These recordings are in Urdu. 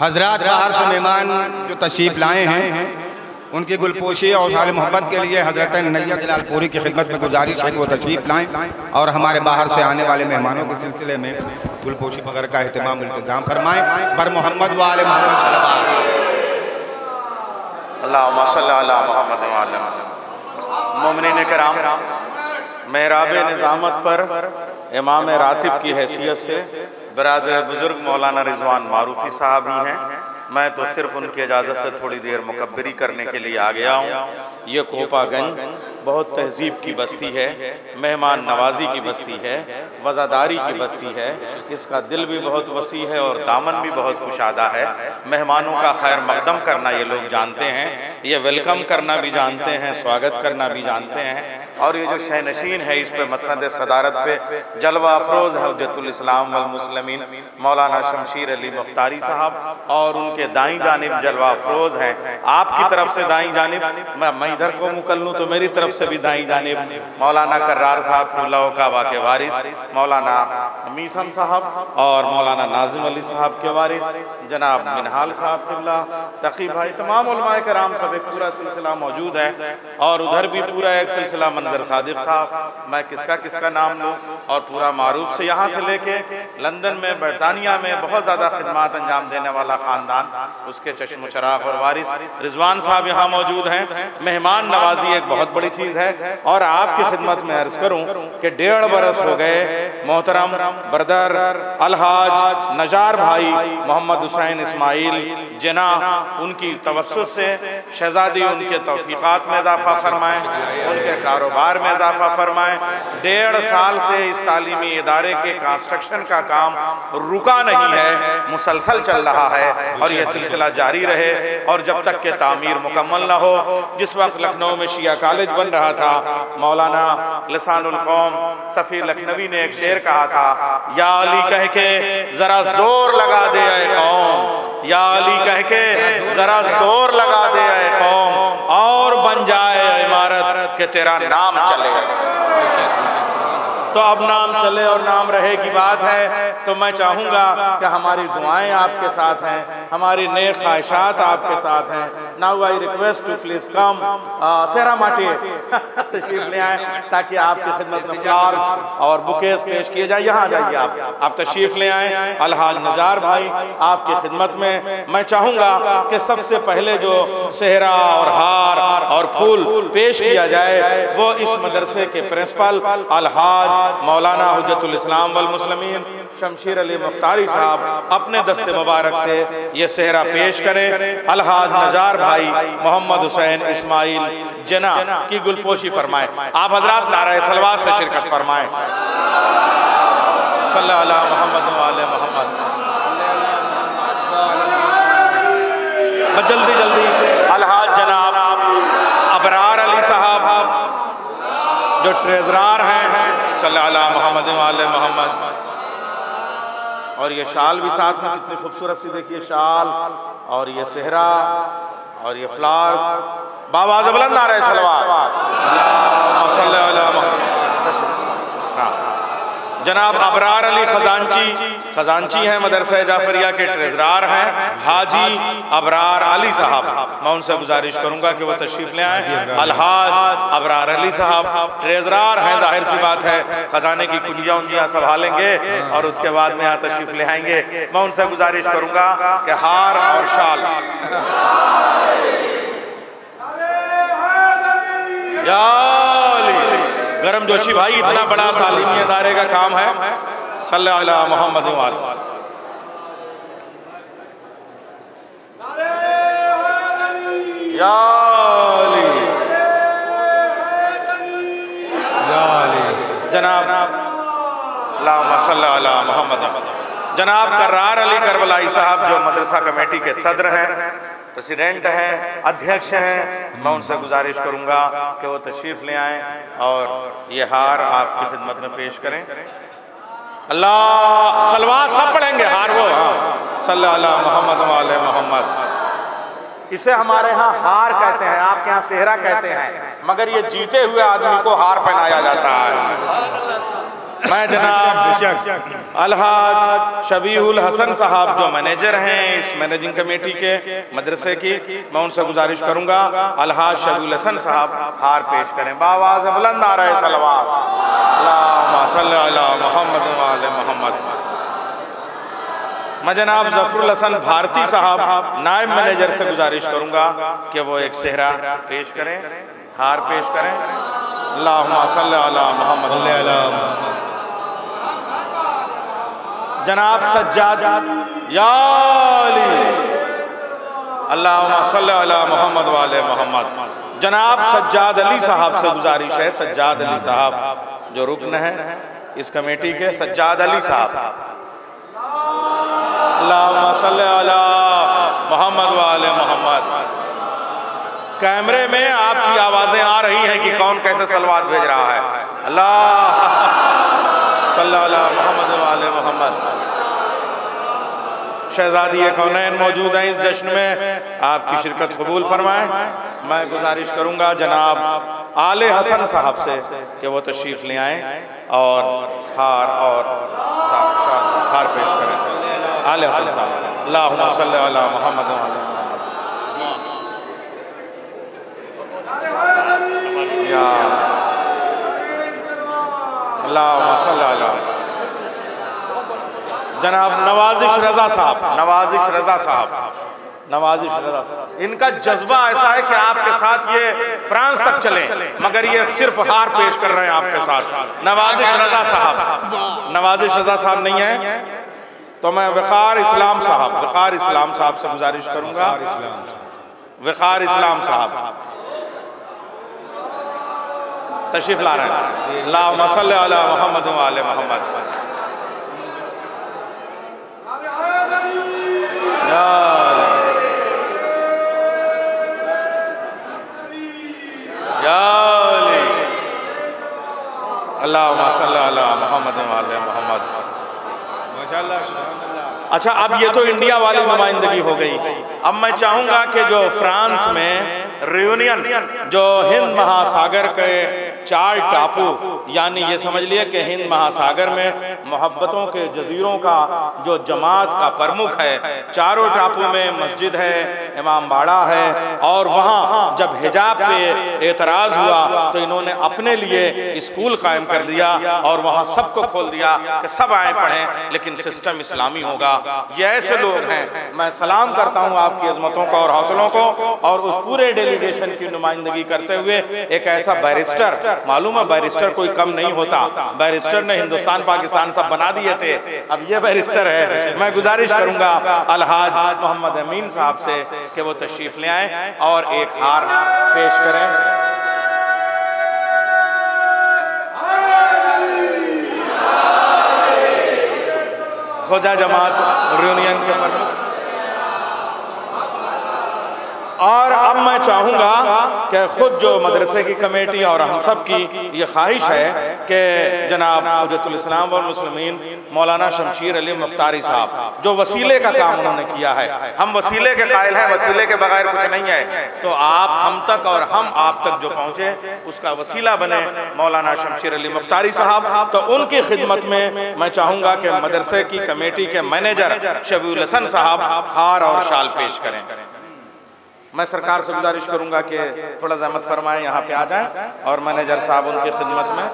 حضرات باہر سے مہمان جو تشریف لائے ہیں، ان کی گلپوشی اور سال محبت کے لیے حضرت نیا جلال پوری کی خدمت میں گزارش ہے کہ وہ تشریف لائیں اور ہمارے باہر سے آنے والے مہمانوں کے سلسلے میں گلپوشی وغیرہ کا اہتمام التظام فرمائیں۔ بر محمد و آل محمد صلی اللہ علیہ وسلم۔ اللہم صلی اللہ محمد و آل محمد۔ مومنین کرام، محراب نظامت پر امام راتب کی حیثیت سے برادر بزرگ مولانا رضوان معروفی صاحب ہی ہیں۔ میں تو صرف ان کی اجازت سے تھوڑی دیر مکبری کرنے کے لیے آ گیا ہوں۔ یہ کوپا گنج بہت تہذیب کی بستی ہے، مہمان نوازی کی بستی ہے، وزاداری کی بستی ہے۔ اس کا دل بھی بہت وسیع ہے اور دامن بھی بہت کشادہ ہے۔ مہمانوں کا خیر مقدم کرنا یہ لوگ جانتے ہیں، یہ ویلکم کرنا بھی جانتے ہیں، سواگت کرنا بھی جانتے ہیں۔ اور یہ جو شہ نشین ہے اس پہ مسند صدارت پہ، جلوہ افروز ہے حجت الاسلام والمسلمین، مولانا شمشیر علی مختاری صاحب اور ان کے دائیں جانب جلوہ افروز ہیں۔ آپ کی طرف سے دائیں جانب میں ادھر کو مکل لوں تو میری طرف سے بھی دائیں جانب۔ مولانا کرار صاحب اللہ کعبہ کے وارث، مولانا میسن صاحب اور مولانا ناظم علی صاحب کے وارث، جناب منحال صاحب قبلہ، تقی بھائی، تمام علماء کرام سب ایک پورا سلسلہ موجود ہے۔ اور ادھر بھی پورا ایک سلسلہ منظر صادق صاحب۔ میں کس کا کس کا نام لوں؟ اور پورا معروف سے یہاں سے لے کے لندن میں، برطانیہ میں بہت زیادہ خدمات انجام دینے والا خاندان، اس کے چشم و چراغ اور وارث رضوان صاحب یہاں موجود ہیں۔ مہمان نوازی ایک بہت بڑی چیز ہے۔ اور آپ کی خدمت میں عرض کروں کہ ڈیڑھ برس ہو گئے محترم بردر الحاج نجار بھائی محمد حسین اسماعیل جنا ان کی توسط سے شہزادی ان کے توفیقات میں اضافہ فرمائیں، ان کے کاروبار میں اضافہ فرمائیں۔ ڈیڑھ سال سے اس تعلیمی ادارے کے کانسٹرکشن کا کام رکا نہیں ہے، مسلسل چل رہا ہے اور یہ سلسلہ جاری رہے اور جب تک کہ تعمیر مکمل نہ ہو، جس وقت لکھنؤ میں شیعہ کالج بن رہا تھا۔ مولانا لسان القوم صفی لکھنوی نے ایک شعر کہا تھا، یا علی کہہ کے ذرا زور لگا دے اے قوم، یا علی کہہ کے ذرا زور لگا دے اے قوم، اور بن جائے عمارت کہ تیرا نام چلے۔ تو اب نام چلے اور نام رہے کی بات ہے، تو میں چاہوں گا کہ ہماری دعائیں آپ کے ساتھ ہیں، ہماری نیک خواہشات آپ کے ساتھ ہیں۔ Now I request to please come سیرا ماٹی، تشریف لے آئیں تاکہ آپ کی خدمت میں فلارز اور بکیز پیش کیے جائیں۔ یہاں جائیے آپ آپ تشریف لے آئیں۔ الحاج نجار بھائی، آپ کی خدمت میں میں چاہوں گا کہ سب سے پہلے جو سہرا اور ہار اور پھول پیش کیا جائے، وہ اس مدرسے کے پرنسپل الحاج مولانا حجت الاسلام والمسلمین شمشیر علی مختاری صاحب اپنے دست مبارک سے یہ سہرہ پیش کریں۔ الحاج نجار بھائی محمد حسین اسماعیل جنا کی گلپوشی فرمائیں۔ آپ حضرات نعرہ سلوات سے شرکت فرمائیں۔ صلی اللہ علیہ محمد و آلہ محمد۔ جلدی جلدی۔ الحاج جناب ابرار علی صاحب جو ٹریزرار ہیں۔ صلی اللہ محمد و محمد۔ اور یہ شال بھی ساتھ میں کتنی خوبصورت سی دیکھیے، شال اور یہ سہرہ اور یہ فلارز بابا زبلند آ رہے سلوات اللہ محمد۔ جناب ابرار علی خزانچی خزانچی ہیں، مدرسہ جعفریہ کے ٹریزرار ہیں۔ حاجی ابرار علی صاحب، میں ان سے گزارش کروں گا کہ وہ تشریف لے آئیں۔ الحاج ابرار علی صاحب، ٹریزرار ہیں، ظاہر سی بات ہے، خزانے کی کنجیاں انجیاں سنبھالیں گے اور اس کے بعد میں یہاں تشریف لے آئیں گے۔ میں ان سے گزارش کروں گا کہ ہار اور شال۔ یا علی۔ گرم جوشی بھائی، اتنا بڑا تعلیمی ادارے کا کام ہے۔ صلی اللہ علیہ محمد وآلہ یا علی۔ یا علی۔ جناب، اللہم صلی اللہ علیہ محمد۔ جناب، کرار علی کربلائی صاحب جو مدرسہ کمیٹی کے صدر ہیں پریسیڈنٹ ہیں ادھیکش ہیں میں ان سے گزارش کروں گا کہ وہ تشریف لے آئیں اور یہ ہار آپ کی خدمت میں پیش کریں اللہ سلوات سب پڑھیں گے ہار وہ ہاں صلی اللہ محمد وآلہ محمد اسے ہمارے ہاں ہار کہتے ہیں آپ کے ہاں سہرہ کہتے ہیں مگر یہ جیتے ہوئے آدمی کو ہار پہنایا جاتا ہے میں جناب الحاج شبیح الحسن صاحب جو مینیجر ہیں اس مینیجنگ کمیٹی کے مدرسے کی، میں ان سے گزارش کروں گا الحاج شبیح الحسن صاحب ہار پیش کریں۔ باواز بلند آ رہے اللہم صلی اللہ محمد و آل محمد۔ میں جناب ظفر الحسن بھارتی صاحب، نائب مینیجر سے گزارش کروں گا کہ وہ ایک صحرا پیش کریں، ہار پیش کریں۔ اللہم صلی اللہ محمد و محمد۔ جناب سجاد یا علی۔ اللہم صلی اللہ محمد و آل محمد۔ جناب سجاد علی صاحب سے گزارش ہے، سجاد علی صاحب جو رکن ہے اس کمیٹی کے، سجاد علی صاحب۔ اللہم صلی اللہ محمد و محمد۔ کیمرے میں آپ کی آوازیں آ رہی ہیں کہ کون کیسے سلوات بھیج رہا ہے۔ اللہ صلی اللہ محمد۔ محمد۔ شہزادی کونین موجود ہیں اس جشن میں۔ آپ کی شرکت قبول فرمائیں۔ میں گزارش کروں گا جناب آل حسن صاحب سے کہ وہ تشریف لے آئیں اور ہار اور ہار پیش کریں۔ آل حسن صاحب، اللہم صلی اللہ محمد محمد۔ یا اللہم صلی اللہ جناب نوازش رضا صاحب، نوازش رضا صاحب، نوازش رضا۔ ان کا جذبہ ایسا ہے کہ آپ کے ساتھ یہ فرانس تک چلیں، مگر یہ صرف ہار پیش کر رہے ہیں آپ کے ساتھ۔ نوازش رضا صاحب، نوازش رضا صاحب نہیں ہیں۔ تو میں وقار اسلام صاحب، وقار اسلام صاحب سے گزارش کروں گا۔ وقار اسلام صاحب۔ تشریف لا رہے ہیں۔ اللہم صلی علی محمد و آل محمد۔ یا علی یا علی اللہم صلی اچھا اب یہ تو انڈیا والی نمائندگی ہو گئی۔ اب میں چاہوں گا کہ جو فرانس میں ریونین، جو ہند مہا ساگر کے چار ٹاپو یعنی یہ سمجھ لیا کہ ہند مہاساگر میں محبتوں کے جزیروں کا جو جماعت کا پرمکھ ہے، چاروں ٹاپو میں مسجد ہے امام باڑا ہے اور وہاں جب حجاب پہ اعتراض ہوا تو انہوں نے اپنے لیے اسکول قائم کر دیا اور وہاں سب کو کھول دیا کہ سب آئیں پڑھیں، لیکن سسٹم اسلامی ہوگا۔ یہ ایسے لوگ ہیں۔ میں سلام کرتا ہوں آپ کی عظمتوں کو اور حوصلوں کو اور اس پورے ڈیلیگیشن کی نمائندگی کرتے ہوئے ایک ایسا بیرسٹر معلوم ہے بیرسٹر کوئی کم نہیں ہوتا۔ بیرسٹر نے ہندوستان، پاکستان سب بنا دیے تھے۔ اب یہ بیرسٹر ہے۔ میں گزارش کروں گا الحاج محمد امین صاحب سے کہ وہ تشریف لے آئیں اور ایک ہار پیش کریں۔ خوجہ جماعت ریونین کے پرمک اور اب میں چاہوں گا کہ خود جو مدرسے کی کمیٹی اور ہم سب کی یہ خواہش ہے کہ جناب حجت الاسلام والمسلمین مولانا شمشیر علی مختاری صاحب، جو وسیلے کا کام انہوں نے کیا ہے۔ ہم وسیلے کے قائل ہیں، وسیلے کے بغیر کچھ نہیں ہے۔ تو آپ ہم تک اور ہم آپ تک جو پہنچے، اس کا وسیلہ بنے مولانا شمشیر علی مختاری صاحب۔ تو ان کی خدمت میں میں چاہوں گا کہ مدرسے کی کمیٹی کے مینیجر شبیع الحسن صاحب ہار اور شال پیش کریں۔ میں سرکار سے گزارش کروں گا کہ تھوڑا زحمت فرمائیں، یہاں پہ آ جائیں اور مینیجر صاحب ان کی خدمت میں۔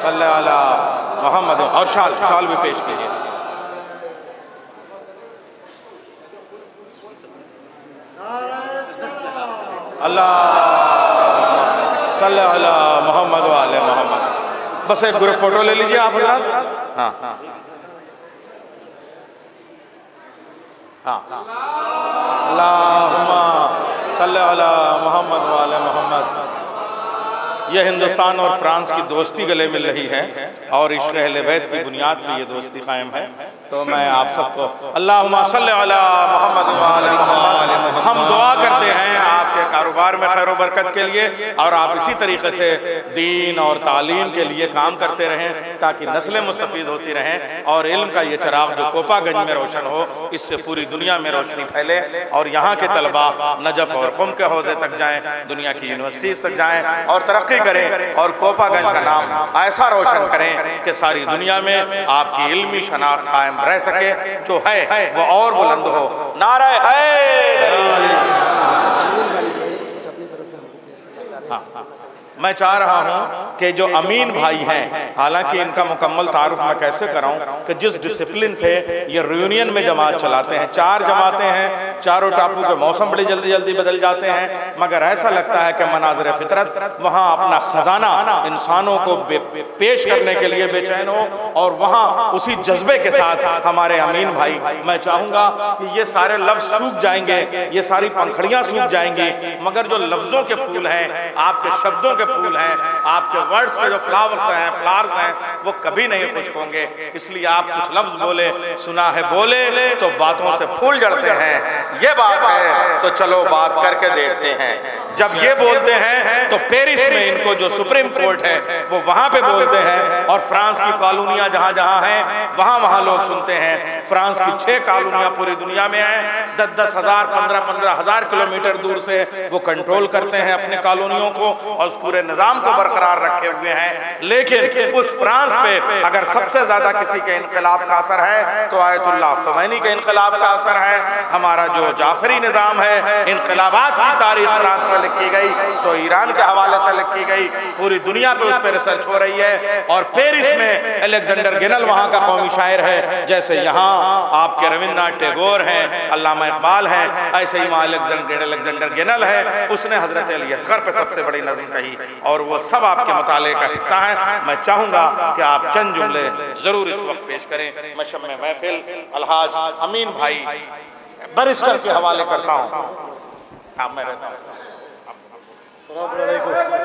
صلی اللہ محمد اور شال شال بھی پیش کیجیے اللہ صلی اللہ محمد و آل محمد۔ بس ایک گروپ فوٹو لے لیجیے آپ حضرات۔ ہاں۔ ہاں اللہم صلی اللہ محمد و محمد۔ یہ ہندوستان اور فرانس کی دوستی گلے مل رہی ہے اور عشق اہل بیت کی بنیاد پہ یہ دوستی قائم ہے۔ تو میں آپ سب کو اللہم صلی اللہ محمد و محمد۔ ہم دعا کرتے ہیں آپ کے کاروبار میں خیر و برکت کے لیے اور آپ اسی طریقے سے دین اور تعلیم کے لیے کام کرتے رہیں تاکہ نسلیں مستفید ہوتی رہیں اور علم کا یہ چراغ جو کوپا گنج میں روشن ہو، اس سے پوری دنیا میں روشنی پھیلے اور یہاں کے طلبہ نجف اور قم کے حوزے تک جائیں، دنیا کی یونیورسٹیز تک جائیں اور ترقی کریں اور کوپا گنج کا نام ایسا روشن کریں کہ ساری دنیا میں آپ کی علمی شناخت قائم رہ سکے جو ہے وہ اور بلند ہو۔ نعرہ ہاں ہاں۔ میں چاہ رہا ہوں کہ جو امین بھائی ہیں، حالانکہ ان کا مکمل تعارف میں کیسے کراؤں کہ جس ڈسپلن سے یہ ریونین میں جماعت چلاتے ہیں، چار جماعتیں ہیں، چاروں ٹاپو کے موسم بڑی جلدی جلدی بدل جاتے ہیں، مگر ایسا لگتا ہے کہ مناظر فطرت وہاں اپنا خزانہ انسانوں کو پیش کرنے کے لیے بے چین ہو اور وہاں اسی جذبے کے ساتھ ہمارے امین بھائی، میں چاہوں گا کہ یہ سارے لفظ سوکھ جائیں گے، یہ ساری پنکھڑیاں سوکھ جائیں گی، مگر جو لفظوں کے پھول ہیں، آپ کے شبدوں کے کے پھول ہیں، آپ کے ورڈز کے جو فلاورز ہیں فلارز ہیں، وہ کبھی نہیں خوشک ہوں گے۔ اس لیے آپ کچھ لفظ بولے سنا ہے بولے، تو باتوں سے پھول جڑتے ہیں۔ یہ بات ہے، تو چلو بات کر کے دیکھتے ہیں۔ جب یہ بولتے ہیں، تو پیرس میں ان کو جو سپریم کورٹ ہے، وہ وہاں پہ بولتے ہیں۔ اور فرانس کی کالونیاں جہاں جہاں ہیں، وہاں وہاں لوگ سنتے ہیں۔ فرانس کی چھ کالونیاں پوری دنیا میں ہیں۔ دس دس ہزار، پندرہ پندرہ ہزار کلومیٹر دور سے وہ کنٹرول کرتے ہیں اپنے کالونیوں کو۔ اور اس پوری پورے نظام کو برقرار رکھے ہوئے ہیں۔ لیکن اس فرانس پہ اگر سب سے زیادہ کسی کے انقلاب کا اثر ہے، تو آیت اللہ خمینی کے انقلاب کا اثر ہے۔ ہمارا جو جعفری نظام ہے، انقلابات کی تاریخ فرانس میں لکھی گئی، تو ایران کے حوالے سے لکھی گئی۔ پوری دنیا پہ اس پہ ریسرچ ہو رہی ہے۔ اور پیرس میں الیگزنڈر گنل وہاں کا قومی شاعر ہے۔ جیسے یہاں آپ کے روینڈرناتھ ٹیگور ہیں، علامہ اقبال ہیں، ایسے ہی وہاں الیگزنڈر گنل ہے اس نے حضرت علی اصغر پہ سب سے بڑی نظم کہی۔ اور وہ سب آپ کے مطالعے کا حصہ ہیں میں چاہوں گا کہ آپ چند جملے ضرور اس وقت پیش کریں۔ میں محفل الحاج امین بھائی برسٹر کے حوالے کرتا ہوں۔ ہاں میں رہتا ہوں۔ السلام علیکم۔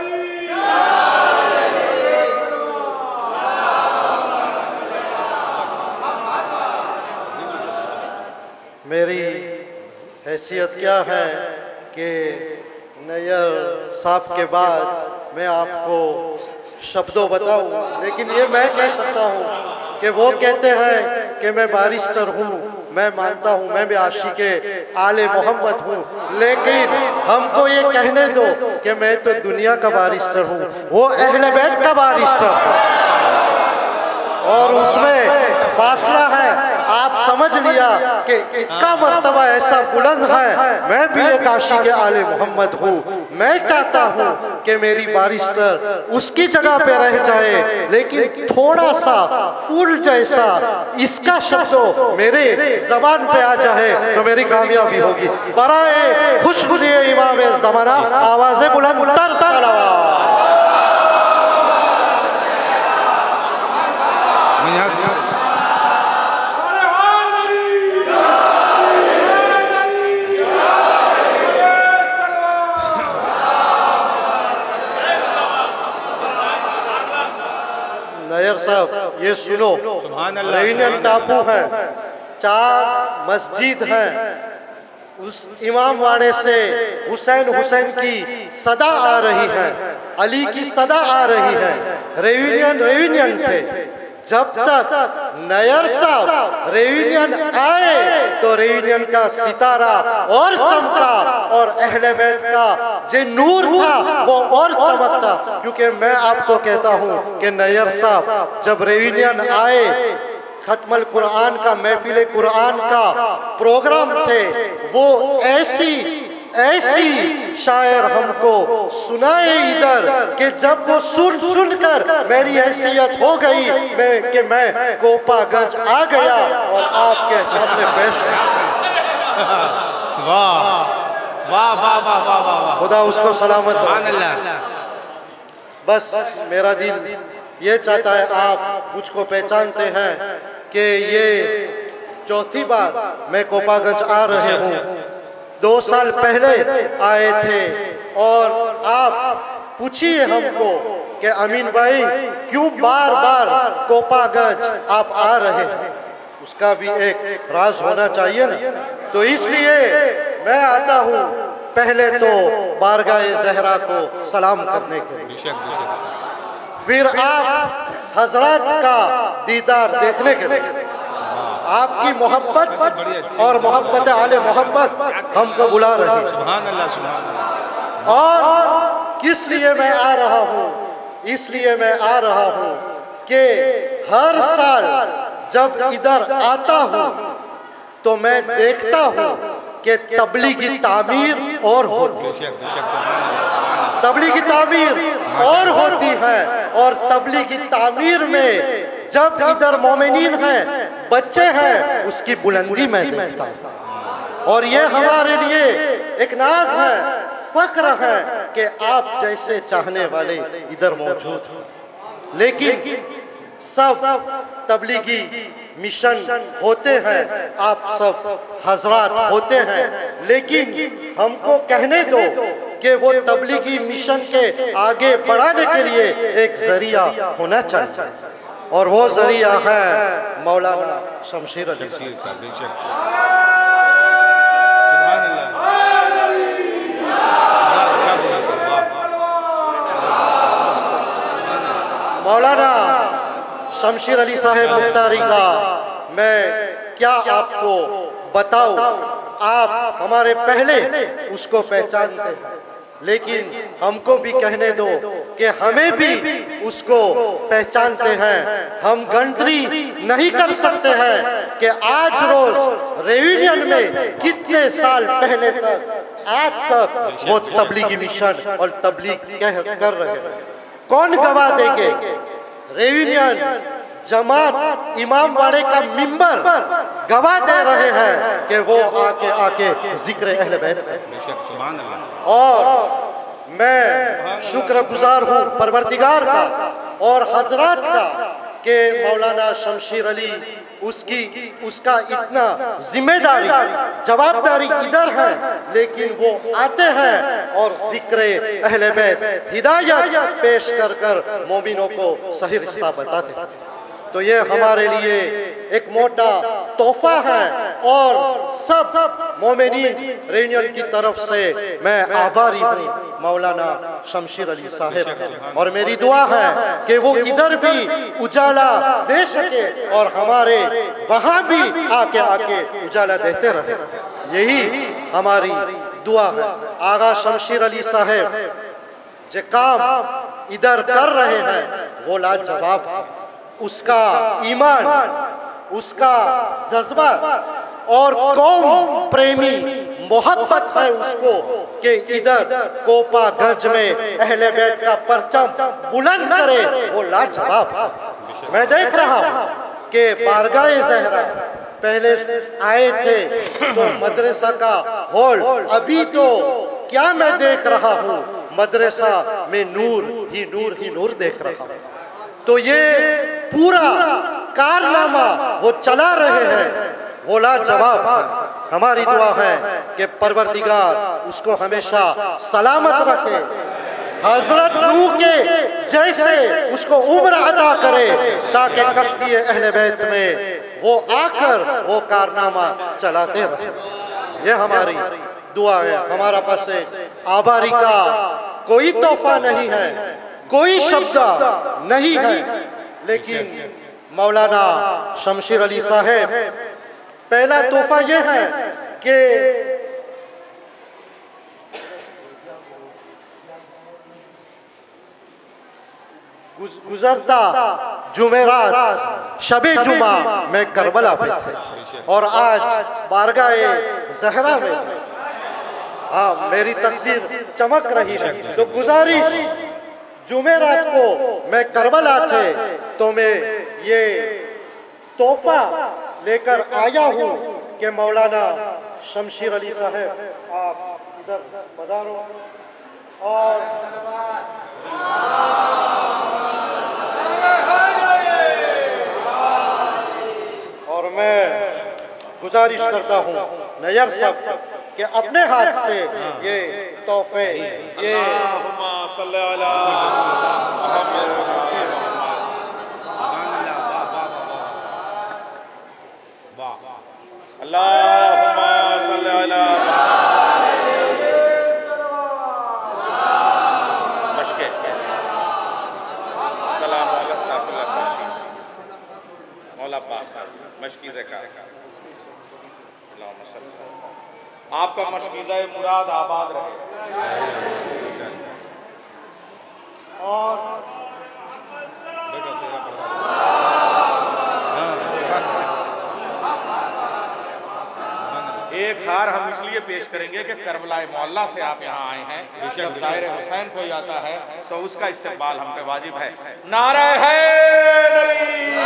میری حیثیت کیا ہے کہ نیئر صاحب کے بعد میں آپ کو شبدوں بتاؤں، لیکن یہ میں کہہ سکتا ہوں کہ وہ کہتے ہیں کہ میں بارسٹر ہوں، میں مانتا ہوں، میں بھی عاشق آل محمد ہوں، لیکن ہم کو یہ کہنے دو کہ میں تو دنیا کا بارسٹر ہوں، وہ اہل بیت کا بارسٹر ہوں۔ اور اس میں فاصلہ ہے۔ آپ سمجھ لیا کہ اس کا مرتبہ ایسا بلند ہے۔ میں بھی ایک عاشق آل محمد ہوں۔ میں چاہتا ہوں کہ میری بارسٹر اس کی جگہ پہ رہ جائے، لیکن تھوڑا سا پھول جیسا اس کا شبدو میرے زبان پہ آ جائے تو میری کامیابی ہوگی۔ برائے خوش خودی امام زمانہ آواز بلند تر سلوات۔ صاحب یہ سنو رینین ٹاپو ہے چار مسجد ہیں۔ اس امام واڑے سے حسین حسین کی صدا آ رہی ہے علی کی صدا آ رہی ہے۔ ریونین ریونین تھے۔ جب تک نیئر صاحب ریونین آئے تو ریونین کا ستارہ اور چمکا اور اہل بیت کا جو نور تھا وہ اور چمکتا کیونکہ میں آپ کو کہتا ہوں کہ نیئر صاحب جب ریونین آئے ختم القرآن کا محفل قرآن کا پروگرام تھے وہ ایسی ایسی شاعر ہم کو سنائے ادھر کہ جب وہ سن سن کر میری حیثیت ہو گئی کہ میں کوپا گنج آ گیا اور آپ کے سامنے پیش خدا اس کو سلامت بس میرا دل یہ چاہتا ہے آپ مجھ کو پہچانتے ہیں کہ یہ چوتھی بار میں کوپا گنج آ رہے ہوں۔ دو سال پہلے آئے تھے۔ اور آپ پوچھئے ہم کو کہ امین بھائی، کیوں بار بار کوپا گنج آپ آ رہے ہیں؟ اس کا بھی ایک راز ہونا چاہیے نا۔ تو اس لیے میں آتا ہوں پہلے تو بارگاہ زہرا کو سلام کرنے کے لیے۔ پھر آپ حضرات کا دیدار دیکھنے کے لیے۔ آپ کی محبت اور محبت آل محبت ہم کو بلا رہی ہے سبحان اللہ سبحان اللہ۔ اور کس لیے میں آ رہا ہوں؟ اس لیے میں آ رہا ہوں کہ ہر سال جب ادھر آتا ہوں تو میں دیکھتا ہوں کہ تبلیغی تعمیر اور ہوتی تبلیغی تعمیر اور ہوتی ہے اور تبلیغی تعمیر میں جب ادھر مومنین ہیں بچے ہیں، اس کی بلندی میں دیکھتا ہوں۔ اور یہ ہمارے لیے ایک ناز ہے، فخر ہے کہ آپ جیسے چاہنے والے ادھر موجود ہیں۔ لیکن سب تبلیغی مشن ہوتے ہیں، آپ سب حضرات ہوتے ہیں۔ لیکن ہم کو کہنے دو کہ وہ تبلیغی مشن کے آگے بڑھانے کے لیے ایک ذریعہ ہونا چاہیے۔ اور وہ ذریعہ ہے مولانا شمشیر علی صاحب۔ شیر کا بے شک۔ سبحان اللہ بڑا بولا تھا، واہ۔ مولانا شمشیر علی صاحب۔ مختاری کا میں کیا آپ کو بتاؤں؟ آپ ہمارے پہلے اس کو پہچانتے ہیں۔ لیکن ہم کو بھی کہنے دو کہ ہمیں بھی اس کو پہچانتے ہیں۔ ہم گنتری نہیں کر سکتے ہیں کہ آج روز ریونین میں کتنے سال پہلے تک، آج تک وہ تبلیغی مشن اور تبلیغ کر رہے ہیں۔ کون گواہ دیں گے؟ ریونین۔ جماعت امام واڑے کا ممبر گواہ دے رہے ہیں کہ وہ آکے آکے ذکر اہل بیت کریں بے سبحان اللہ اور میں شکر گزار ہوں پروردگار کا اور حضرات کا کہ مولانا شمشیر علی اس کی اس کا اتنا ذمہ داری جواب داری ادھر ہے، لیکن وہ آتے ہیں اور ذکر اہل بیت ہدایت پیش کر کر مومنوں کو صحیح رشتہ بتاتے ہیں۔ تو یہ ہمارے لیے ایک موٹا تحفہ ہے اور سب مومنین رینین کی طرف سے میں آباری ہوں، مولانا شمشیر علی صاحب۔ اور میری دعا ہے کہ وہ ادھر بھی اجالا دے سکے اور ہمارے وہاں بھی آ کے آ کے اجالا دیتے رہے۔ یہی ہماری دعا ہے۔ آغا شمشیر علی صاحب جو کام ادھر کر رہے ہیں، وہ لاجواب ہے۔ اس کا ایمان، اس کا جذبہ اور قوم پریمی محبت ہے اس کو کہ ادھر کوپا گنج میں اہل بیت کا پرچم بلند کرے، وہ لاجواب میں دیکھ رہا ہوں کہ بارگاہ زہرا پہلے آئے تھے تو مدرسہ کا ہال، ابھی تو کیا میں دیکھ رہا ہوں؟ مدرسہ میں نور، ہی نور ہی نور دیکھ رہا ہوں۔ تو یہ پورا کارنامہ وہ چلا رہے ہیں۔ وہ لاجواب ہے ہماری دعا ہے کہ پروردگار اس کو ہمیشہ سلامت رکھے۔ حضرت نوح کے جیسے اس کو عمر عطا کرے تاکہ کشتی اہل بیت میں وہ آ کر وہ کارنامہ چلاتے رہے۔ یہ ہماری دعا ہے۔ ہمارا پاس آباری کا کوئی تحفہ نہیں ہے۔ کوئی شبد نہیں ہے۔ لیکن مولانا شمشیر علی صاحب پہلا تحفہ یہ ہے کہ گزرتا جمعرات شب جمعہ میں کربلا پہ تھے۔ اور آج بارگاہ زہرا میں۔ ہاں میری تقدیر چمک رہی ہے۔ تو گزارش جمعرات کو میں کربلا تھے تو میں یہ تحفہ لے کر آیا ہوں کہ مولانا شمشیر علی صاحب، آپ ادھر پدارو۔ اور اور میں گزارش کرتا ہوں نیئر سب کہ اپنے ہاتھ سے یہ تحفے یہ مشکی سے آپ کا مشکیزہ مراد آباد رہے۔ اور ایک ہار ہم اس لیے پیش کریں گے کہ کربلا معلہ سے آپ یہاں آئے ہیں۔ جب ظاہر حسین کوئی آتا ہے تو اس کا استقبال ہم پہ واجب ہے۔ نعرہ حیدری۔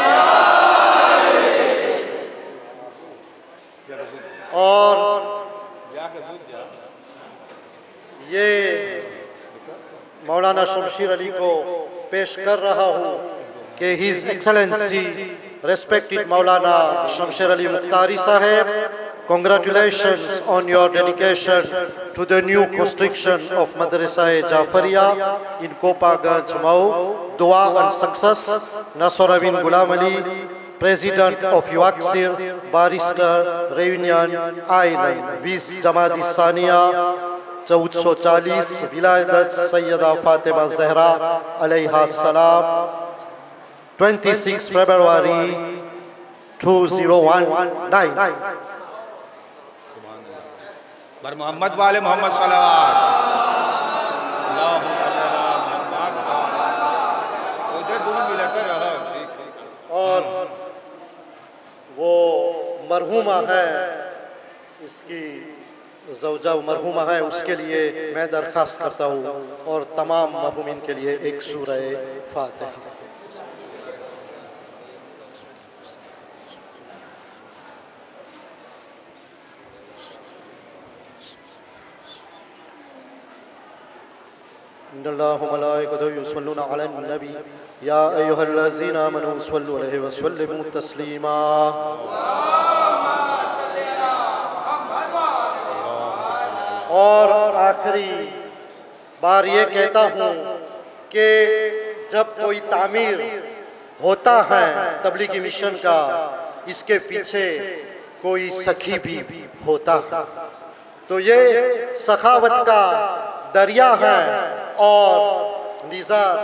اور یہ مولانا شمشیر علی کو پیش کر رہا ہوں کہ has excellency respected Maulana Shamsher Ali Mukhtari Sahib congratulations on your dedication to the new construction of Madrasa Jafaria in کوپا گنج مئو دعا and success نسور Ghulam Ali President of Yuaxil Barrister Reunion Island, Vis Jamadisania, Sania, 1440, Sayyida Fatima Zahra, alayha salam, 26 February 2019. Bar Muhammad Wale Muhammad Salawat. وہ مرحومہ ہے، اس کی زوجہ مرحومہ ہے، اس کے لیے میں درخواست کرتا ہوں اور تمام مرحومین کے لیے ایک سورہ فاتحہ۔ إن الله وملائكته يصلون على النبي يا أيها الذين آمنوا صلوا عليه وسلموا تسليما. اور آخری بار یہ کہتا ہوں کہ جب کوئی تعمیر ہوتا ہے تبلیغی مشن کا، اس کے پیچھے کوئی سخی بھی ہوتا ہے۔ تو یہ سخاوت کا دریا ہے اور نظار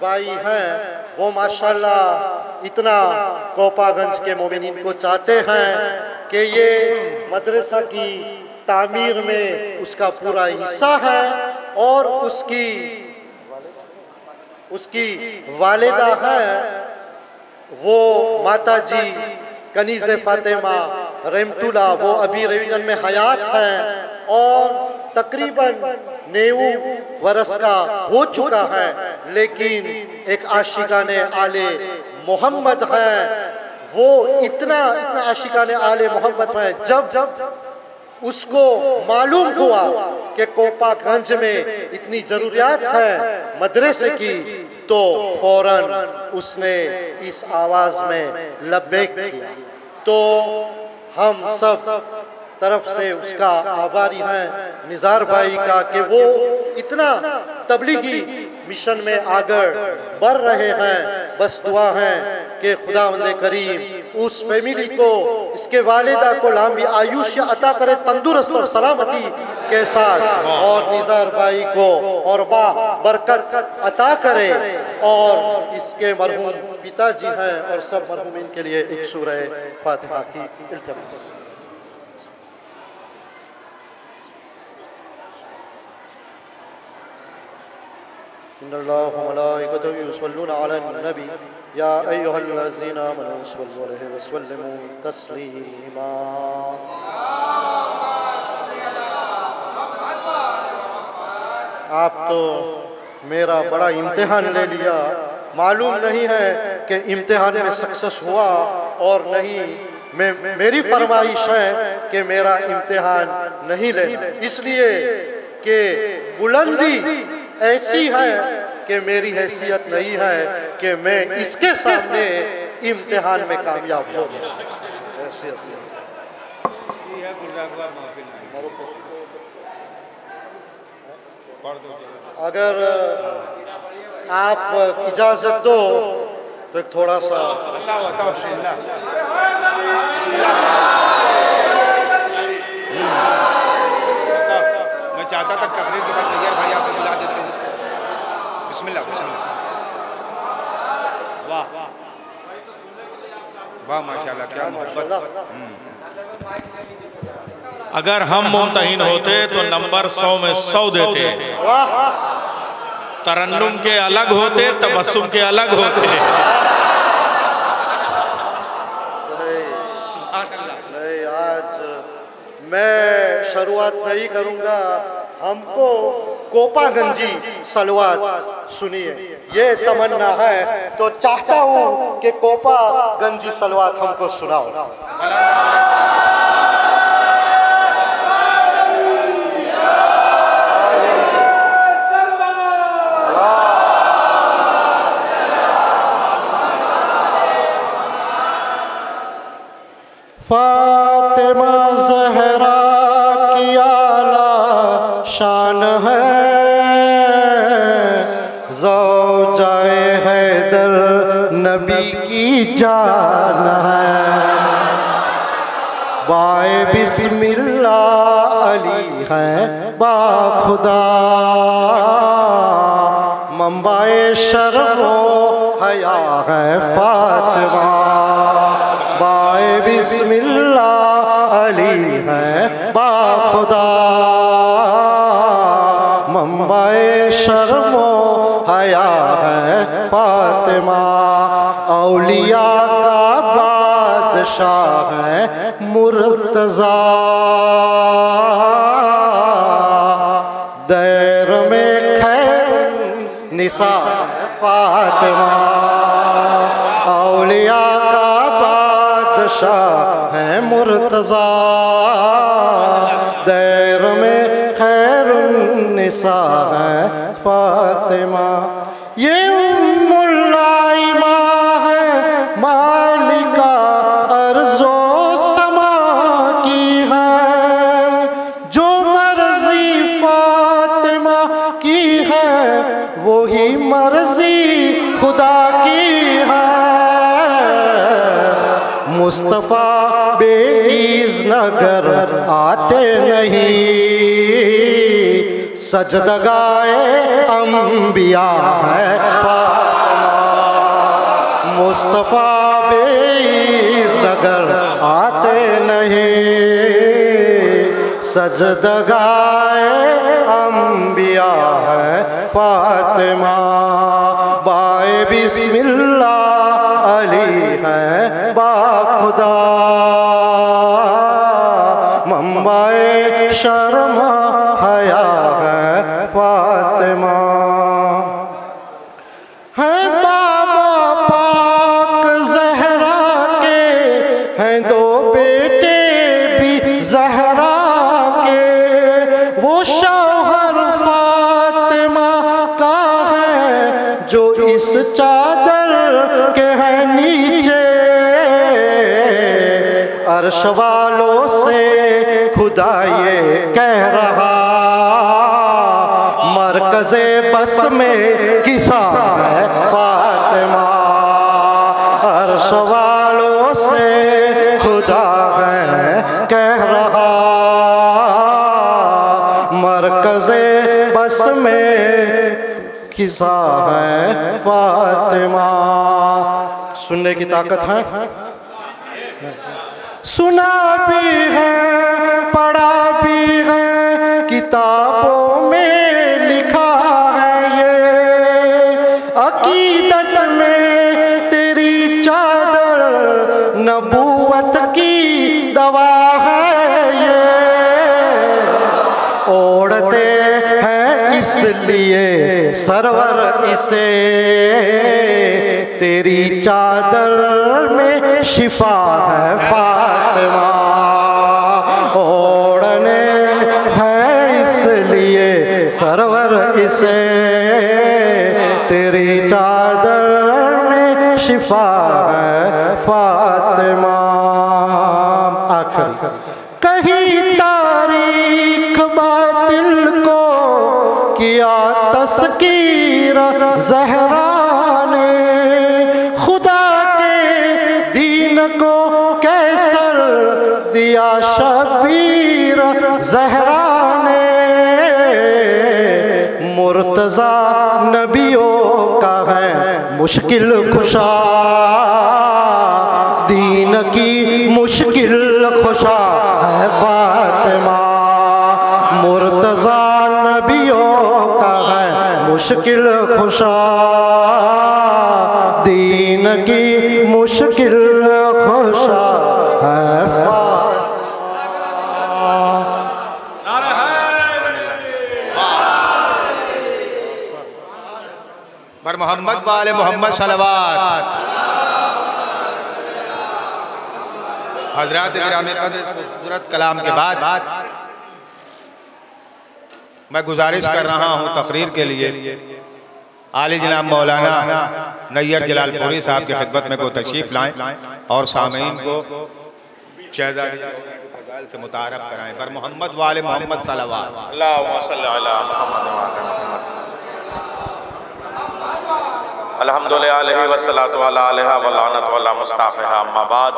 بھائی ہیں۔ وہ ماشاءاللہ اتنا کوپا گنج کے مومنین کو چاہتے ہیں کہ یہ مدرسہ کی تعمیر میں اس کا پورا حصہ ہے اور اس کی اس کی والدہ ہے۔ وہ ماتا جی کنیز فاطمہ رحمت اللہ، وہ ابھی ریویژن میں حیات ہیں اور تقریباً نیو ورس کا ہو چکا ہے، لیکن ایک عاشقان آل محمد ہے۔ وہ اتنا اتنا عاشقان آل محمد ہے، جب اس کو معلوم ہوا کہ کوپا گنج میں اتنی ضروریات ہے مدرسے کی، تو فوراً اس نے اس آواز میں لبیک کیا۔ تو ہم سب طرف سے اس کا آباری ہیں نظار بھائی کا کہ وہ اتنا تبلیغی مشن میں آگر بڑھ رہے ہیں۔ بس دعا ہے کہ خدا مند کریم اس فیملی کو، اس کے والدہ کو لامبی آیوش عطا کرے، تندرست اور سلامتی کے ساتھ۔ اور نظار بھائی کو اور با برکت عطا کرے۔ اور اس کے مرحوم پتا جی ہیں اور سب مرحومین کے لیے ایک سورہ فاتحہ کی التماس۔ إن الله وملائكته يصلون على النبي. يا أيها الذين آمنوا صلوا عليه وسلموا تسليما. آپ تو میرا بڑا امتحان لے لیا. معلوم نہیں ہے کہ امتحان میں سکسس ہوا اور نہیں. میں میری فرمائش ہے کہ میرا امتحان نہیں لینا اس لیے کہ بلندی ایسی ہے کہ میری حیثیت نہیں ہے کہ میں اس کے سامنے امتحان میں کامیاب ہو اگر آپ اجازت دو تو ایک تھوڑا سا میں چاہتا تھا بسم اللہ بسم اللہ۔ واہ۔ واہ ماشاءاللہ کیا محبت۔ اگر ہم ممتہین ہوتے تو نمبر سو میں سو دیتے۔ ترنم کے الگ ہوتے تبسم کے الگ ہوتے۔ میں شروعات نہیں کروں گا۔ ہم کو کوپا گنجی سلوات سنیے یہ تمنا ہے تو چاہتا ہوں کہ کوپا گنجی سلوات ہم کو سناؤ فاطمہ کی جان ہے۔ بائے بسم اللہ علی ہے۔ با خدا۔ منبع شرم و حیا ہے فاطمہ۔ بائے بسم اللہ علی ہے۔ با خدا۔ مرتضی دیر میں خیر نساء فاطمہ اولیاء کا بادشاہ ہے مرتضی دیر میں خیر النساء ہے فاطمہ سجدگائے انبیاء ہے فاطمہ مصطفیٰ بے نگر آتے نہیں۔ سجدگائے انبیاء ہے فاطمہ بائے بسم اللہ علی ہے مرکز بس میں کسا ہے فاطمہ۔ عرش والوں سے خدا ہے کہہ رہا۔ مرکز بس میں کسا ہے فاطمہ۔ سننے کی طاقت ہے؟ سنا بھی ہے۔ سرور اسے، تیری چادر میں شفا ہے فاطمہ۔ اوڑھنے ہے اس لیے سرور اسے، تیری چادر میں شفا ہے فاطمہ۔ آخری۔ زہرا نے خدا کے دین کو کیسر دیا شبیر زہرا نے مرتضی نبیوں کا ہے مشکل کشا دین کی مشکل خوشا مشکل خوشا، دین کی مشکل خوشا۔ ہے پر محمد والے محمد صلوات۔ حضرات گرامی قدر اس خوبصورت کلام کے بعد میں گزارش کر رہا ہوں تقریر کے لیے۔ عالی جناب مولانا نیر جلال پوری صاحب کی خدمت میں کو تشریف لائیں اور سامعین کو شہزادی سے متعارف کرائیں۔ بر محمد والے محمد صلوات۔ اللہم صلی علی محمد۔ وعلی محمد الحمدللہ والصلاة علی علیہ واللعنت والا مستعفیہ اما بعد.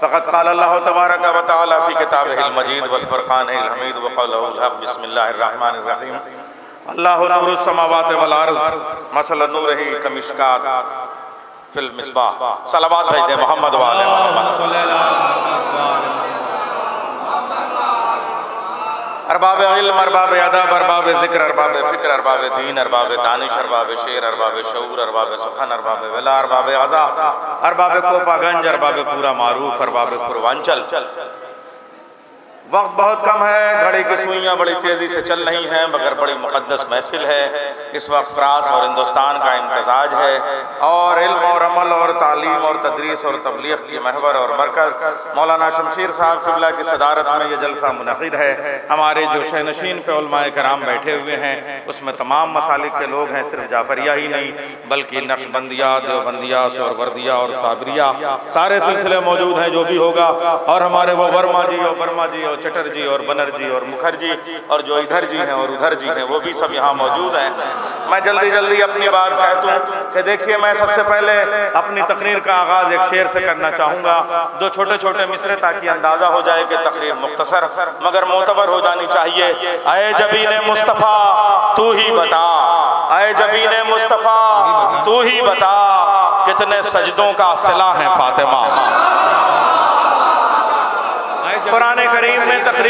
فقد قال اللہ تبارک و تعالی فی کتابہ المجید والفرقان الحمید وقولہ الحق. بسم اللہ الرحمن الرحیم. اللہ نور السماوات والارض. مثل نورہی کمشکات فی المصباح. صلوات بھیج دیں محمد والے محمد. ارباب علم، ارباب ادب، ارباب ذکر، ارباب فکر، ارباب دین، ارباب دانش، ارباب شیر ارباب شعور، ارباب سخن، ارباب ولا، ارباب عزا، ارباب کوپا گنج، ارباب پورا معروف، ارباب پروانچل وقت بہت کم ہے، گھڑی کی سوئیاں بڑی تیزی سے چل رہی ہیں، مگر بڑی مقدس محفل ہے۔ اس وقت فرانس اور ہندوستان کا امتزاج ہے۔ اور علم اور عمل اور تعلیم اور تدریس اور تبلیغ کی محور اور مرکز۔ مولانا شمشیر صاحب قبلہ کی صدارت میں یہ جلسہ منعقد ہے۔ ہمارے جو شہنشین پہ علماء کرام بیٹھے ہوئے ہیں۔ اس میں تمام مسالک کے لوگ ہیں، صرف جعفریہ ہی نہیں، بلکہ نقش بندیہ دیوبندیہ سور وردیہ اور صابریہ سارے سلسلے موجود ہیں، جو بھی ہوگا۔ اور ہمارے وہ ورما جی اور برما جی اور چٹر جی اور بنر جی اور مکھر جی اور جو ادھر جی ہیں اور ادھر جی ہیں وہ بھی سب یہاں موجود ہیں۔ میں جلدی جلدی اپنی بات کہتا ہوں کہ دیکھیے میں سب سے پہلے اپنی تقریر کا آغاز ایک شعر سے کرنا چاہوں گا۔ دو چھوٹے چھوٹے مصرے تاکہ اندازہ ہو جائے کہ تقریر مختصر مگر معتبر ہو جانی چاہیے۔ اے جبین مصطفیٰ تو ہی بتا۔ اے جبین مصطفیٰ تو ہی بتا۔ کتنے سجدوں کا صلح ہے فاطمہ۔ قرآن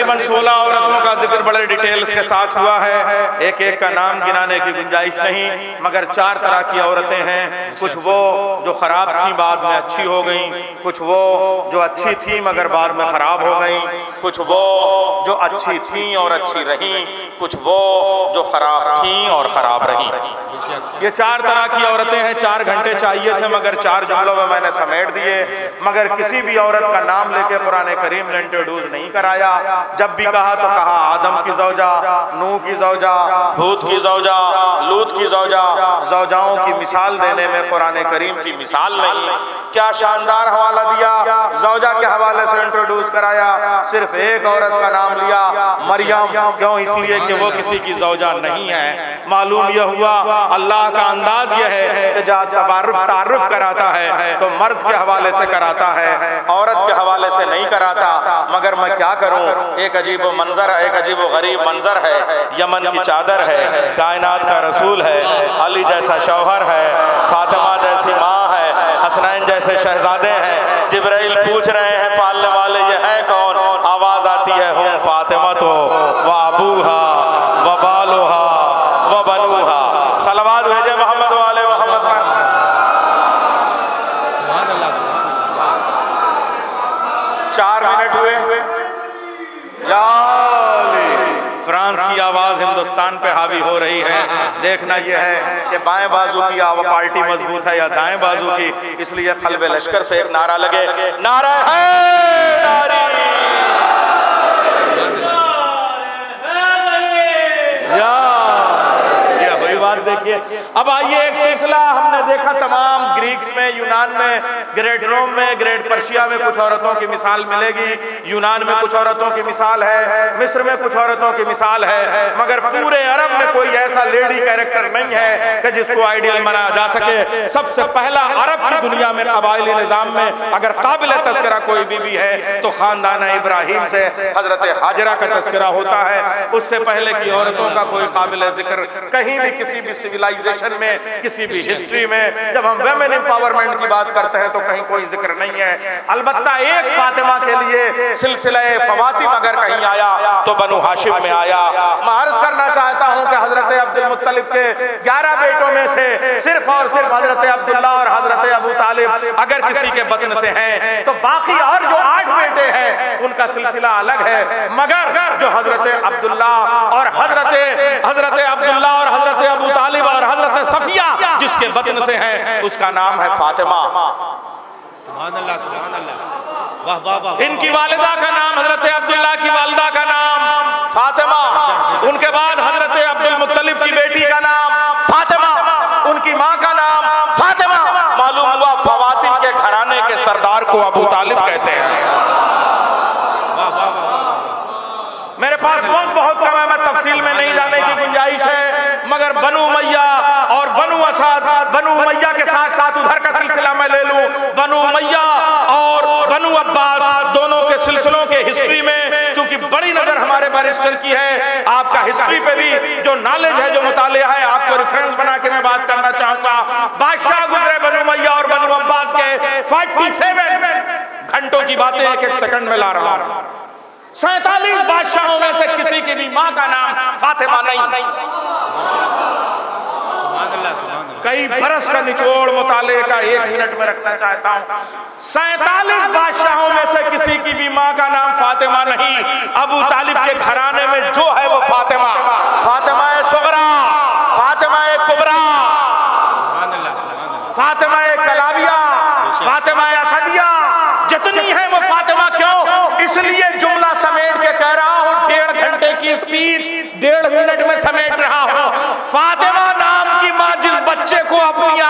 تقریباً سولہ عورتوں کا ذکر بڑے ڈیٹیلز کے ساتھ ہوا ہے۔ ایک ایک کا نام گنانے کی گنجائش نہیں، مگر چار طرح کی عورتیں ہیں۔ کچھ وہ جو خراب تھیں بعد میں اچھی ہو گئیں، کچھ وہ جو اچھی تھیں مگر بعد میں خراب ہو گئیں۔ کچھ وہ جو اچھی تھیں اور اچھی رہیں، کچھ وہ جو خراب تھیں اور خراب رہیں۔ یہ چار طرح کی عورتیں ہیں۔ چار گھنٹے چاہیے تھے، مگر چار جملوں میں میں نے سمیٹ دیے۔ مگر کسی بھی عورت کا نام لے کے قرآن کریم نے انٹروڈیوز نہیں کرایا۔ جب بھی کہا تو کہا آدم کی زوجہ نو کی زوجہ، ہود کی زوجہ، لوت کی زوجہ، زوجاؤں کی مثال دینے میں قرآن کریم کی مثال نہیں۔ کیا شاندار حوالہ دیا، زوجہ کے حوالے سے انٹروڈیوز کرایا، صرف ایک عورت کا نام لیا، مریم، کیوں اس لیے کہ وہ کسی کی زوجہ نہیں ہے؟ معلوم یہ ہوا، اللہ کا انداز یہ ہے کہ جہاں تبارف تعرف کراتا ہے، تو مرد کے حوالے سے کراتا ہے، عورت کے حوالے سے نہیں کراتا۔ مگر میں کیا کروں؟ ایک عجیب و منظر ایک عجیب و غریب منظر ہے، یمن کی چادر ہے، کائنات کا رسول ہے، علی جیسا شوہر ہے، فاطمہ جیسی ماں ہے، حسنین جیسے شہزادے ہیں۔ جبرائیل پوچھ رہے ہیں، پالنے والے یہ ہیں کون؟ آواز آتی ہے، ہوں فاطمہ تو و وبالوہا و بالوہا و بنوہا صلوات بھیجے محمد والے محمد پر چار منٹ ہوئے یا علی فرانس کی آواز ہندوستان پہ حاوی ہو رہی ہے۔ دیکھنا یہ ہے کہ بائیں بازو کی آوا پارٹی مضبوط ہے یا دائیں بازو کی، اس لیے قلب لشکر سے ایک نعرہ لگے۔ نعرہ ہے ناری۔ یا۔ یہ ہوئی بات دیکھیے۔ اب آئیے ایک سلسلہ، ہم نے دیکھا تمام گریکس میں، یونان میں، گریٹ روم میں، گریٹ پرشیا میں کچھ عورتوں کی مثال ملے گی۔ یونان میں کچھ عورتوں کی مثال ہے، مصر میں کچھ عورتوں کی مثال ہے، مگر پورے عرب میں کوئی ایسا لیڈی کیریکٹر نہیں ہے کہ جس کو آئیڈیل منایا جا سکے۔ سب سے پہلا عرب کی دنیا میں قبائلی نظام میں اگر قابل تذکرہ کوئی بی بی ہے، تو خاندانہ ابراہیم سے حضرت حاجرہ کا تذکرہ ہوتا ہے۔ اس سے پہلے کی عورتوں کا کوئی قابل ذکر کہیں بھی کسی بھی سویلائزیشن ایجوکیشن میں، کسی بھی ہسٹری میں، جب ہم ویمن امپاورمنٹ کی بات کرتے ہیں تو کہیں کوئی ذکر نہیں ہے۔ البتہ ایک فاطمہ کے لیے سلسلہ فواتم اگر کہیں آیا تو بنو ہاشم میں آیا۔ میں عرض کرنا چاہتا ہوں کہ حضرت عبد المطلب کے گیارہ بیٹوں میں سے صرف اور صرف حضرت عبداللہ اور حضرت ابو طالب اگر کسی کے بطن سے ہیں، تو باقی اور جو آٹھ بیٹے ہیں، ان کا سلسلہ الگ ہے۔ مگر جو حضرت عبداللہ اور حضرت حضرت عبداللہ اور حضرت ابو طالب کے بطن سے ہیں اس کا نام ہے فاطمہ۔ سبحان اللہ سبحان اللہ واہ واہ واہ ان کی والدہ کا نام حضرت عبداللہ کی والدہ کا نام فاطمہ۔ ان کے بعد حضرت عبد المطلب کی بیٹی کا نام فاطمہ۔ ان کی ماں کا نام فاطمہ۔ معلوم ہوا فواتن کے گھرانے کے سردار کو ابو طالب کہتے ہیں۔ میرے پاس وقت بہت کم ہے میں تفصیل میں نہیں جانے کی گنجائش ہے مگر بنو میہ اور بنو اسد، بنو میہ کے ساتھ ساتھ ادھر کا سلسلہ میں لے لوں۔ بنو میہ اور بنو عباس دونوں کے سلسلوں کے ہسٹری میں، چونکہ بڑی نظر ہمارے بارسٹر کی ہے۔ آپ کا ہسٹری پہ بھی جو نالج ہے، جو مطالعہ ہے، آپ کو ریفرنس بنا کے میں بات کرنا چاہوں گا۔ بادشاہ گزرے بنو میہ اور بنو عباس کے۔ 47 گھنٹوں کی باتیں ایک ایک سیکنڈ میں لا رہا ہوں۔ سینتالیس بادشاہوں میں سے کسی کی بھی ماں کا نام فاطمہ نہیں سبحان اللہ سبحان اللہ کئی برس کا نچوڑ مطالعے کا ایک منٹ میں رکھنا چاہتا ہوں۔ سینتالیس بادشاہوں میں سے کسی کی بھی ماں کا نام فاطمہ نہیں۔ ابو طالب کے گھرانے میں جو ہے وہ فاطمہ۔ فاطمہ سغرا فاطمہ کبرا۔ اللہ فاطمہ کلابیہ فاطمہ اسدیہ جتنی ہے وہ فاطمہ کیوں؟ اس لیے جملہ سمیٹ کے کہہ رہا ہوں ڈیڑھ گھنٹے کی سپیچ ڈیڑھ منٹ میں سمیٹ رہا ہوں۔ فاطمہ جس بچے کو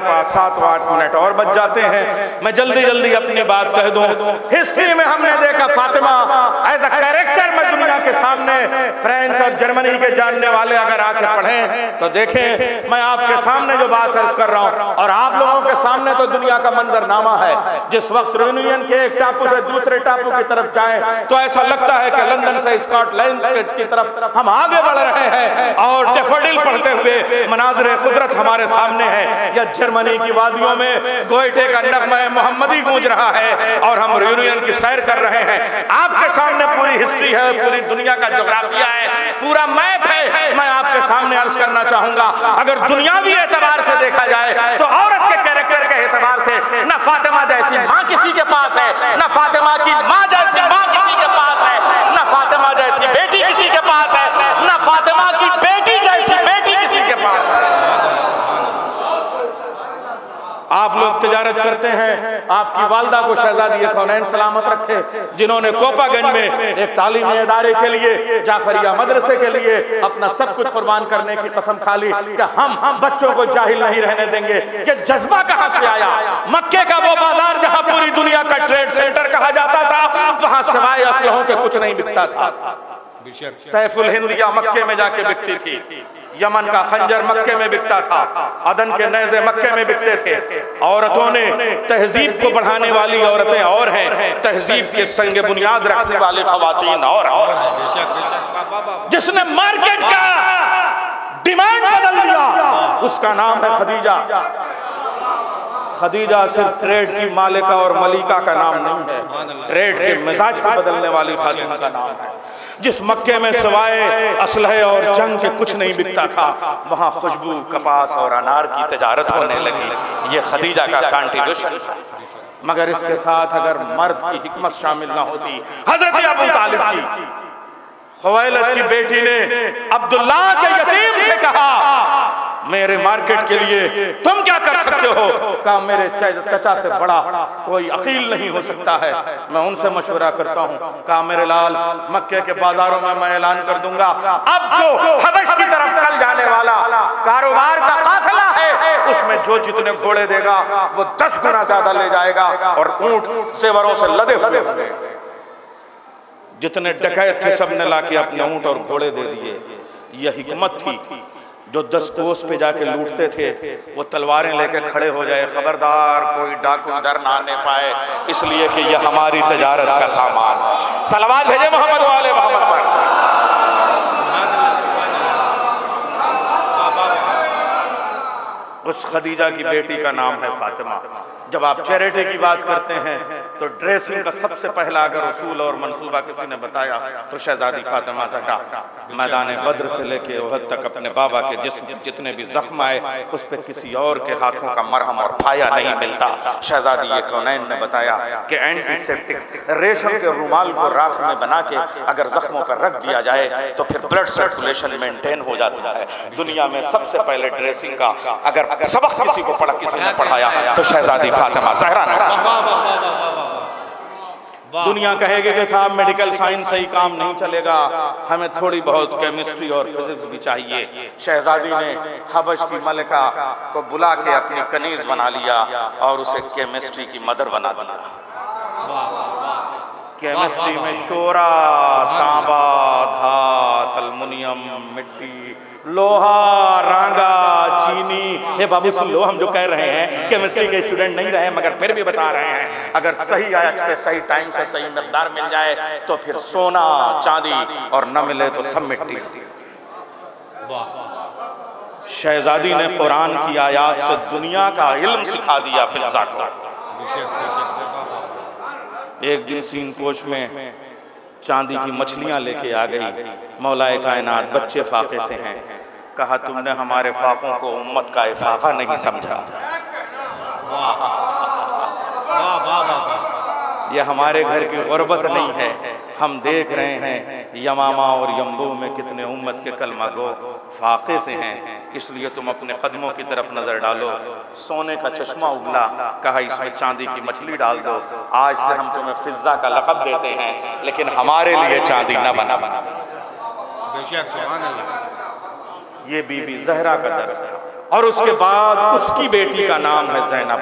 کے بعد میرے پاس سات و آٹھ منٹ اور بچ جاتے ہیں۔ میں جلدی جلدی اپنی بات کہہ دوں۔ ہسٹری میں ہم نے دیکھا فاطمہ ایز اے کریکٹر میں دنیا کے سامنے فرینچ اور جرمنی کے جاننے والے اگر آ کے پڑھیں تو دیکھیں میں آپ کے سامنے جو بات عرض کر رہا ہوں اور آپ لوگوں کے سامنے تو دنیا کا منظر نامہ ہے۔ جس وقت ریونین کے ایک ٹاپو سے دوسرے ٹاپو کی طرف جائیں تو ایسا لگتا ہے کہ لندن سے اسکاٹ لینڈ کی طرف ہم آگے بڑھ رہے ہیں اور ڈیفوڈل پڑھتے ہوئے مناظر قدرت ہمارے سامنے ہے یا جرمنی جرمنی کی وادیوں میں گوئٹے کا نغمہ محمدی گونج رہا ہے اور ہم ریونین کی سیر کر رہے ہیں۔ آپ کے سامنے پوری ہسٹری ہے، پوری دنیا کا جغرافیہ ہے، پورا میپ ہے۔ میں آپ کے سامنے عرض کرنا چاہوں گا، اگر دنیاوی اعتبار سے دیکھا جائے تو عورت کے کیریکٹر کے اعتبار سے نہ فاطمہ جیسی ماں کسی کے پاس ہے، نہ فاطمہ کی ماں جیسی ماں کسی کے پاس ہے نہ فاطمہ جیسی بیٹی کسی کے پاس ہے نہ فاطمہ کی بیٹی جیسی بیٹی کسی کے پاس ہے آپ لوگ تجارت کرتے ہیں۔ آپ کی والدہ کو شہزادی کونین سلامت رکھے، جنہوں نے کوپا گنج میں ایک تعلیمی ادارے کے لیے، جعفریہ مدرسے کے لیے اپنا سب کچھ قربان کرنے کی قسم کھا لی کہ ہم بچوں کو جاہل نہیں رہنے دیں گے۔ یہ جذبہ کہاں سے آیا؟ مکے کا وہ بازار جہاں پوری دنیا کا ٹریڈ سینٹر کہا جاتا تھا، وہاں سوائے اسلحوں کے کچھ نہیں بکتا تھا۔ سیف الہندیہ مکے میں جا کے بکتی تھی۔ یمن کا خنجر مکے میں بکتا تھا، عدن کے نیزے مکے میں بکتے تھے۔ عورتوں نے تہذیب کو بڑھانے والی عورتیں اور ہیں، تہذیب کے سنگ بنیاد رکھنے والی خواتین اور بے جس نے مارکیٹ کا ڈیمانڈ بدل دیا، اس کا نام ہے خدیجہ۔ خدیجہ صرف ٹریڈ کی مالکہ اور ملیکہ کا نام نہیں ہے، ٹریڈ کے مزاج کو بدلنے والی خاتون کا نام ہے۔ جس مکے میں سوائے اسلحے اور جنگ کے کچھ نہیں بکتا تھا۔ وہاں خوشبو کپاس اور انار کی تجارت ہونے لگی۔ یہ خدیجہ کا کانٹریبیوشن تھا۔ مگر اس کے ساتھ اگر مرد کی حکمت شامل نہ ہوتی حضرت ابو طالب کی۔ خویلت کی بیٹی نے عبداللہ کے یتیم سے کہا میرے مارکٹ کے لیے تم کیا کر سکتے ہو؟ کہا میرے چچا سے بڑا کوئی عقیل نہیں ہو سکتا ہے۔ میں ان سے مشورہ کرتا ہوں۔ کہا میرے لال مکے کے بازاروں میں میں اعلان کر دوں گا۔ اب جو حبش کی طرف کل جانے والا کاروبار کا قافلہ ہے۔ اس میں جو جتنے گھوڑے دے گا وہ دس گنا زیادہ لے جائے گا اور اونٹ سیوروں سے لدے ہوئے ہوں گے جتنے ڈکیت تھے سب نے لا کے اپنے اونٹ اور گھوڑے دے دیے۔ یہ حکمت تھی۔ جو دس کوس پہ جا کے لوٹتے تھے، وہ تلواریں لے کے کھڑے ہو جائے، خبردار، کوئی ڈاکو ادھر نہ آنے پائے، اس لیے کہ یہ ہماری تجارت کا سامان ہے۔ سلوات بھیجے محمد والے محمد پر۔ اس خدیجہ کی بیٹی کا نام ہے فاطمہ۔ جب آپ چیریٹی کی بات کرتے ہیں تو ڈریسنگ کا سب سے پہلا اگر اصول اور منصوبہ کسی نے بتایا تو شہزادی فاطمہ زہرا میدان بدر سے لے کے احد تک اپنے بابا کے جسم جتنے بھی زخم آئے، اس پہ کسی اور کے ہاتھوں کا مرہم اور پھایا نہیں ملتا۔ شہزادی یہ کونین نے بتایا کہ اینٹی سیپٹک ریشم کے رومال کو راکھ میں بنا کے اگر زخموں پر رکھ دیا جائے تو پھر بلڈ سرکولیشن مینٹین ہو جاتا ہے۔ دنیا میں سب سے پہلے ڈریسنگ کا اگر سبق کسی کو پڑھا کسی نے پڑھایا تو شہزادی فاطمہ زہرا نے دنیا کہے گی کہ صاحب میڈیکل سائنس صحیح کام نہیں چلے گا. ہمیں تھوڑی بہت کیمسٹری اور فزکس بھی چاہیے. شہزادی نے حبش کی ملکہ کو بلا کے اپنی کنیز بنا لیا اور اسے کیمسٹری کی مدر بنا دیا. کیمسٹری میں شورا، تانبا، دھات، المنیم، مٹی لوہا، رانگا، چینی۔ اے بابو، سن لو، ہم جو کہہ رہے ہیں کیمسٹری کے اسٹوڈنٹ نہیں رہے، مگر پھر بھی بتا رہے ہیں، اگر صحیح آیت پہ صحیح ٹائم سے صحیح مقدار مل جائے، تو پھر سونا، چاندی، اور نہ ملے تو سب مٹی۔ شہزادی نے قرآن کی آیات سے دنیا کا علم سکھا دیا، فضا کو۔ ایک دن سین پوش میں چاندی کی مچھلیاں لے کے آ گئی۔ مولائے کائنات بچے فاقے سے ہیں۔ کہا، تم نے ہمارے فاقوں کو امت کا افاقہ نہیں سمجھا۔ یہ ہمارے گھر کی غربت نہیں ہے۔ ہم دیکھ رہے ہیں یماما اور یمبو میں کتنے امت کے کلمہ گو فاقے سے ہیں۔ اس لیے تم اپنے قدموں کی طرف نظر ڈالو۔ سونے کا چشمہ اگلا کہا اس میں چاندی کی مچھلی ڈال دو۔ آج سے ہم تمہیں فضا کا لقب دیتے ہیں لیکن ہمارے لیے چاندی نہ بنا۔ بنا یہ بی بی زہرا کا درس تھا۔ اور اس کے بعد اس کی بیٹی کا نام ہے زینب۔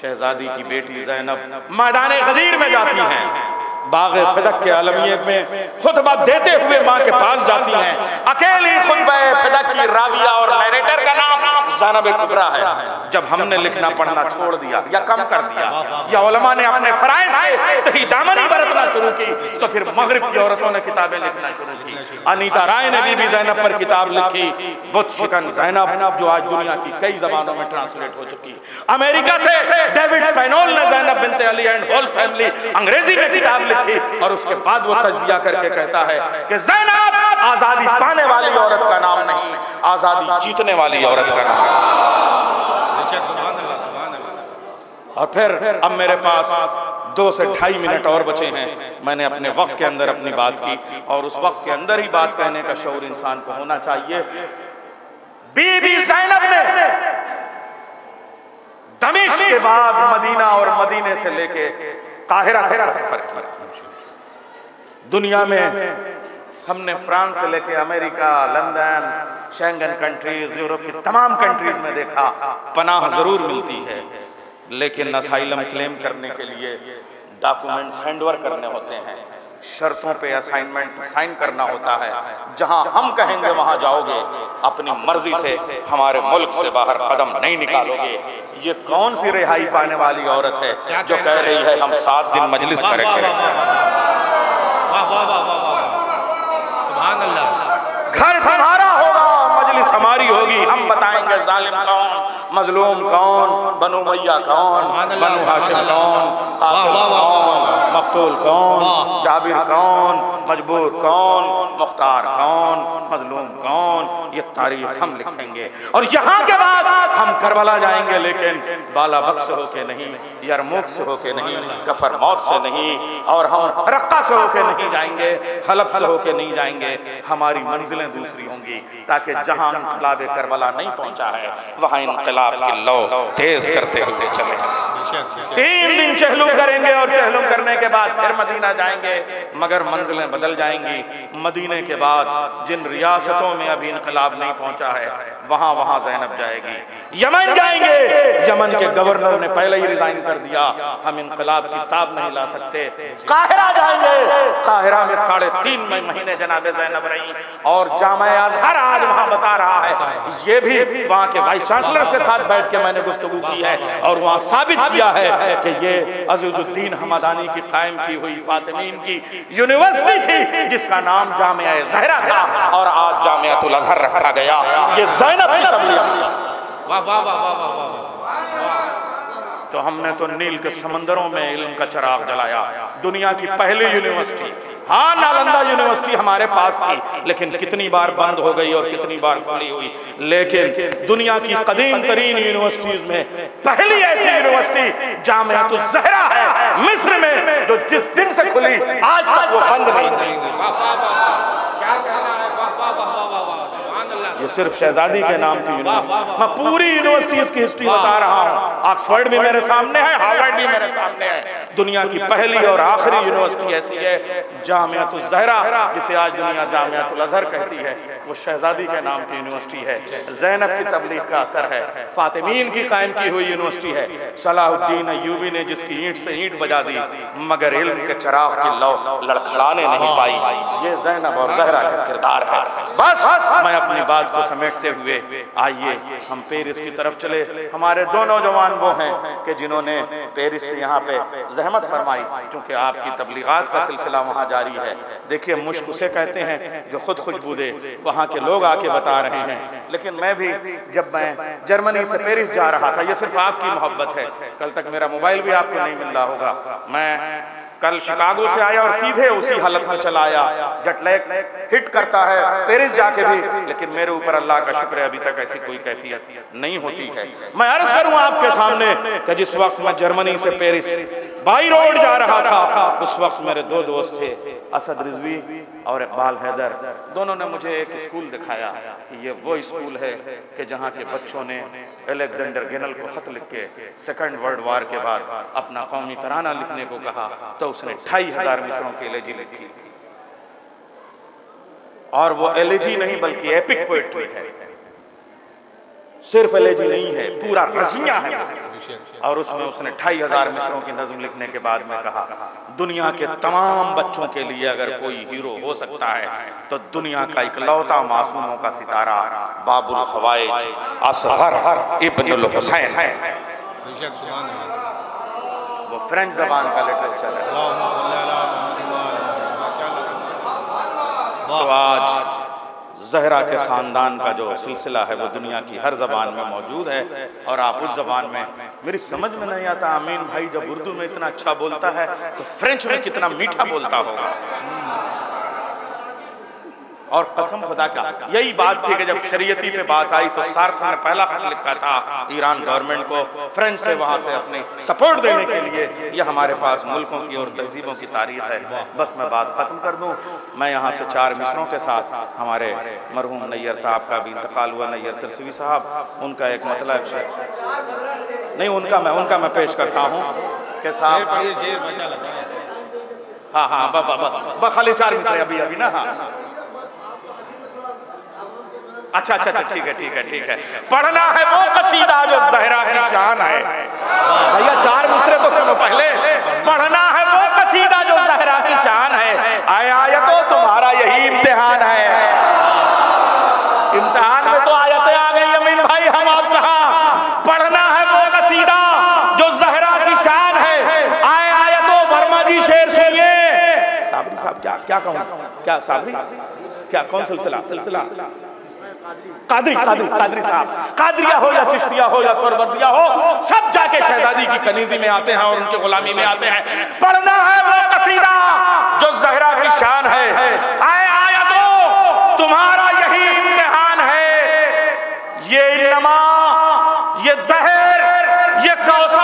شہزادی کی بیٹی زینب میدان غدیر میں جاتی ہیں۔ باغ فدق کے عالمیے میں خطبہ دیتے ہوئے ماں کے پاس جاتی ہیں۔ اکیلی خطبہ فدق کی راویہ اور نیریٹر کا نام زینب کبرا ہے۔ جب ہم نے لکھنا پڑھنا چھوڑ دیا یا کم کر دیا یا علماء نے اپنے فرائض سے تہی دامنی برتنا شروع کی تو پھر مغرب کی عورتوں نے کتابیں لکھنا شروع کی۔ انیتا رائے نے بھی بھی زینب پر کتاب لکھی۔ بت شکن زینب جو آج دنیا کی کئی زبانوں میں ٹرانسلیٹ ہو چکی۔ امریکہ سے ڈیوڈ پینول نے زینب بنت علی اینڈ ہول فیملی انگریزی میں کتاب لکھی۔ اور اس کے بعد وہ تجزیہ کر کے کہتا ہے کہ زینب، آزادی پانے والی عورت کا نام نہیں، آزادی جیتنے والی عورت کا نام۔ اور پھر اب میرے پاس دو سے ڈھائی منٹ اور بچے ہیں۔ میں نے اپنے وقت کے اندر اپنی بات کی اور اس وقت کے اندر ہی بات کہنے کا شعور انسان کو ہونا چاہیے۔ بی بی زینب نے دمشق کے بعد مدینہ اور مدینے سے لے کے قاہرہ تک کا سفر کیا۔ دنیا میں ہم نے فرانس سے لے کے امریکہ، لندن، شینگن کنٹریز یورپ کی تمام کنٹریز میں دیکھا، پناہ ضرور ملتی ہے۔ لیکن اسائلم کلیم کرنے کے لیے ڈاکومنٹس ہینڈور کرنے ہوتے ہیں۔ شرطوں پہ اسائنمنٹ سائن کرنا ہوتا ہے۔ جہاں ہم کہیں گے، وہاں جاؤ گے۔ اپنی مرضی سے ہمارے ملک سے باہر قدم نہیں نکالو گے۔ یہ کون سی رہائی پانے والی عورت ہے جو کہہ رہی ہے، ہم سات دن مجلس کریں گے واہ واہ واہ واہ واہ سبحان اللہ گھر تمہارا مجلس ہماری ہوگی۔ ہم بتائیں گے ظالم کون؟ مظلوم کون؟ بنو میہ کون؟ بنو ہاشم کون؟ مقتول کون؟ جابر کون؟ مجبور کون؟ مختار کون؟ مظلوم کون؟ یہ تاریخ ہم لکھیں گے۔ اور یہاں کے بعد ہم کربلا جائیں گے لیکن بالا بک سے ہو کے نہیں یرموک سے ہو کے نہیں کفر موت سے نہیں اور ہم رقہ سے ہو کے نہیں جائیں گے حلب سے ہو کے نہیں جائیں گے۔ ہماری منزلیں دوسری ہوں گی تاکہ جہاں جہاں انقلاب کربلا نہیں پہنچا ہے، وہاں انقلاب کی لو تیز کرتے ہوئے چلے تین دن چہلوم کریں گے اور چہلوم کرنے کے بعد پھر مدینہ جائیں گے، مگر منزلیں بدل جائیں گی۔ مدینے کے بعد جن ریاستوں میں ابھی انقلاب نہیں پہنچا ہے، وہاں وہاں زینب جائے گی۔ یمن جائیں گے۔ یمن کے گورنر نے پہلے ہی ریزائن کر دیا۔ ہم انقلاب کی تاب نہیں لا سکتے۔ قاہرہ جائیں گے قاہرہ میں ساڑھے تین مہینے جناب زینب رہی اور جامعہ ازہر آج وہاں بتا رہا ہے۔ یہ بھی وہاں کے وائس چانسلر کے ساتھ بیٹھ کے میں نے گفتگو کی ہے اور وہاں ثابت کیا ہے کہ یہ عزیز الدین حمدانی کی قائم کی ہوئی فاطمین کی یونیورسٹی تھی جس کا نام جامعہ زہرہ تھا اور آج جامعہ الازہر رکھا گیا۔ یہ زینب کی تبلیغ۔ واہ واہ واہ واہ واہ واہ۔ تو ہم نے تو نیل کے سمندروں میں علم کا چراغ جلایا۔ دنیا کی پہلی یونیورسٹی۔ ہاں نالندہ یونیورسٹی ہمارے پاس تھی، لیکن کتنی بار بند ہو گئی اور کتنی بار کھلی ہوئی۔ لیکن دنیا کی قدیم ترین یونیورسٹیز میں پہلی ایسی یونیورسٹی جامعہ الزہرہ ہے، مصر میں، جو جس دن سے کھلی آج تک وہ بند نہیں کیا کہنا ہے واہ واہ واہ واہ واہ واہ سبحان اللہ یہ صرف شہزادی کے نام کی یونیورسٹی۔ میں پوری یونیورسٹیز کی ہسٹری بتا رہا ہوں۔ آکسفورڈ بھی میرے سامنے ہے، ہارورڈ بھی میرے سامنے ہے۔ دنیا کی پہلی اور آخری یونیورسٹی ایسی ہے، جامعۃ الزہرہ جسے آج دنیا جامعۃ الازہر کہتی ہے۔ وہ شہزادی کے نام کی یونیورسٹی ہے۔ زینب کی تبلیغ کا اثر ہے۔ فاطمین کی قائم کی ہوئی یونیورسٹی ہے۔ صلاح الدین ایوبی نے جس کی اینٹ سے اینٹ بجا دی، مگر علم کے چراغ کی لو لڑکھڑانے نہیں پائی۔ یہ زینب اور زہرہ کا کردار ہے بس میں اپنی بات بات کو سمیٹتے ہوئے، آئیے، ہم پیرس کی طرف چلے۔ ہمارے دو نوجوان وہ ہیں کہ جنہوں نے پیرس سے یہاں پہ زحمت فرمائی کیونکہ آپ کی تبلیغات کا سلسلہ وہاں جاری ہے۔ دیکھیے، مشک اسے کہتے ہیں جو خود خوشبو دے، وہاں کے لوگ آ کے بتا رہے ہیں۔ لیکن میں بھی جب میں جرمنی سے پیرس جا رہا تھا، یہ صرف آپ کی محبت ہے۔ کل تک میرا موبائل بھی آپ کو نہیں مل رہا ہوگا۔ میں کل شکاگو سے آیا اور سیدھے اسی حالت میں چلا آیا۔ جٹ لیک ہٹ کرتا ہے، پیرس جا کے بھی۔ لیکن میرے اوپر اللہ کا شکر ہے، ابھی تک ایسی کوئی کیفیت نہیں ہوتی ہے۔ میں عرض کروں آپ کے سامنے کہ جس وقت میں جرمنی سے پیرس بائی روڈ جا رہا تھا، اس وقت میرے دو دوست تھے، اسد رضوی اور اقبال حیدر۔ دونوں نے مجھے ایک اسکول دکھایا کہ یہ وہ اسکول ہے کہ جہاں کے بچوں نے الیگزینڈر گینل کو خط لکھ کے سیکنڈ ورلڈ وار کے بعد اپنا قومی ترانہ لکھنے کو کہا۔ تو اس نے ڈھائی ہزار مصروں کی ایلیجی لکھی اور وہ ایلیجی نہیں بلکہ ایپک پوئٹری ہے۔ صرف ایلیجی نہیں ہے، پورا رزیہ ہے۔ اور اس میں اس نے ڈھائی ہزار مصروں کی نظم لکھنے کے بعد میں کہا، دنیا کے تمام بچوں کے لیے اگر کوئی ہیرو ہو سکتا ہے، تو دنیا کا اکلوتا معصوموں کا ستارہ باب الحوائج اصغر ابن الحسین ہے بیشک سبحان اللہ وہ فرینچ زبان کا لٹریچر ہے۔ تو آج زہرہ کے خاندان کا جو سلسلہ ہے، وہ دنیا کی ہر زبان میں موجود ہے۔ اور آپ اس زبان میں، میری سمجھ میں نہیں آتا، امین بھائی جب اردو میں اتنا اچھا بولتا ہے، تو فرینچ میں کتنا میٹھا بولتا ہوگا۔ اور قسم خدا کا، یہی بات تھی کہ جب شریعتی پہ بات آئی تو سارتھ نے پہلا خط لکھا تھا ایران گورنمنٹ کو فرینچ سے وہاں سے اپنی سپورٹ دینے کے لیے۔ یہ ہمارے پاس ملکوں کی اور تہذیبوں کی تاریخ ہے۔ بس میں بات ختم کر دوں۔ میں یہاں سے چار مصروں کے ساتھ ہمارے مرحوم نیر صاحب کا بھی انتقال ہوا، نیر سرسوی صاحب۔ ان کا ایک مطلب شیخ نہیں، ان کا میں، ان کا میں پیش کرتا ہوں کہ صاحب ہاں ہاں با خالی چار مصرے ابھی ابھی نا ہاں۔ اچھا اچھا اچھا ٹھیک ہے ٹھیک ہے ٹھیک ہے۔ پڑھنا ہے وہ قصیدہ جو زہرہ کی شان ہے۔ بھیا چار مصرے تو سنو پہلے۔ پڑھنا ہے وہ قصیدہ جو زہرہ کی شان ہے۔ آئے آیتو تمہارا یہی امتحان ہے۔ امتحان میں تو آیتیں آ گئی امین بھائی ہم آپ کہاں؟ پڑھنا ہے وہ قصیدہ جو زہرہ کی شان ہے۔ آئے آیتو ورما جی شیر سنیے۔ صابری صاحب کیا کیا کہوں؟ کیا صابری؟ کیا کون سلسلہ؟ سلسلہ۔ قادری قادری قادری صاحب، قادریہ ہو یا چشتیہ ہو یا سوروردیہ ہو، سب جا کے شہزادی کی کنیزی میں آتے ہیں اور ان کے غلامی میں آتے ہیں۔ پڑھنا ہے وہ قصیدہ جو زہرہ کی شان ہے۔ آئے آیا تو تمہارا یہی امتحان ہے۔ یہ انما یہ دہر یہ کوثر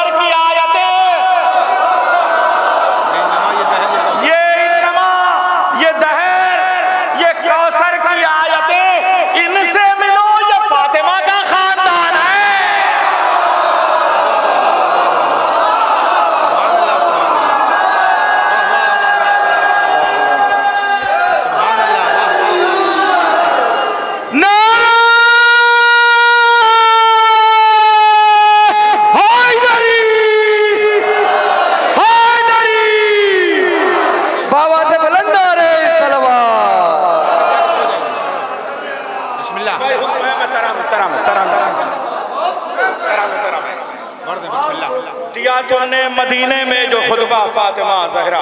خطبہ فاطمہ زہرا۔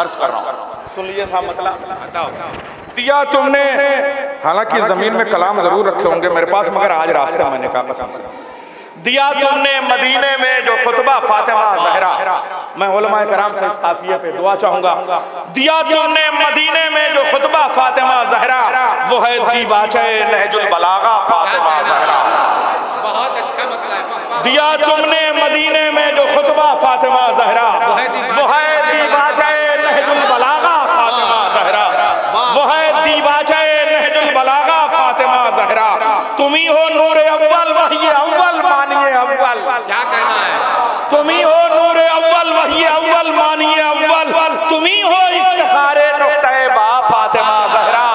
عرض کر رہا ہوں۔ سن لیے صاحب مطلب دیا تم نے۔ حالانکہ زمین میں کلام ضرور رکھے ہوں گے میرے پاس مگر آج راستے میں نے کہا قسم سے۔ دیا تم نے مدینے میں جو خطبہ فاطمہ زہرا۔ میں علماء کرام سے اس قافیے پہ دعا چاہوں گا۔ دیا تم نے مدینے میں جو خطبہ فاطمہ زہرا وہ ہے دیباچہ نہج البلاغہ فاطمہ زہرا۔ بہت اچھا مطلب دیا تم نے مدینے میں جو خطبہ فاطمہ زہرا وہ ہے دیباچہ نہج البلاغہ فاطمہ زہرا وہ ہے دیباچہ نہج البلاغہ فاطمہ زہرا تمہیں ہو نور اول وحی اول مانیے اول کیا کہنا ہے تمہیں ہو نور اول وحی اول مانیے اول تمہیں ہو افتخار نقطہ با فاطمہ زہرا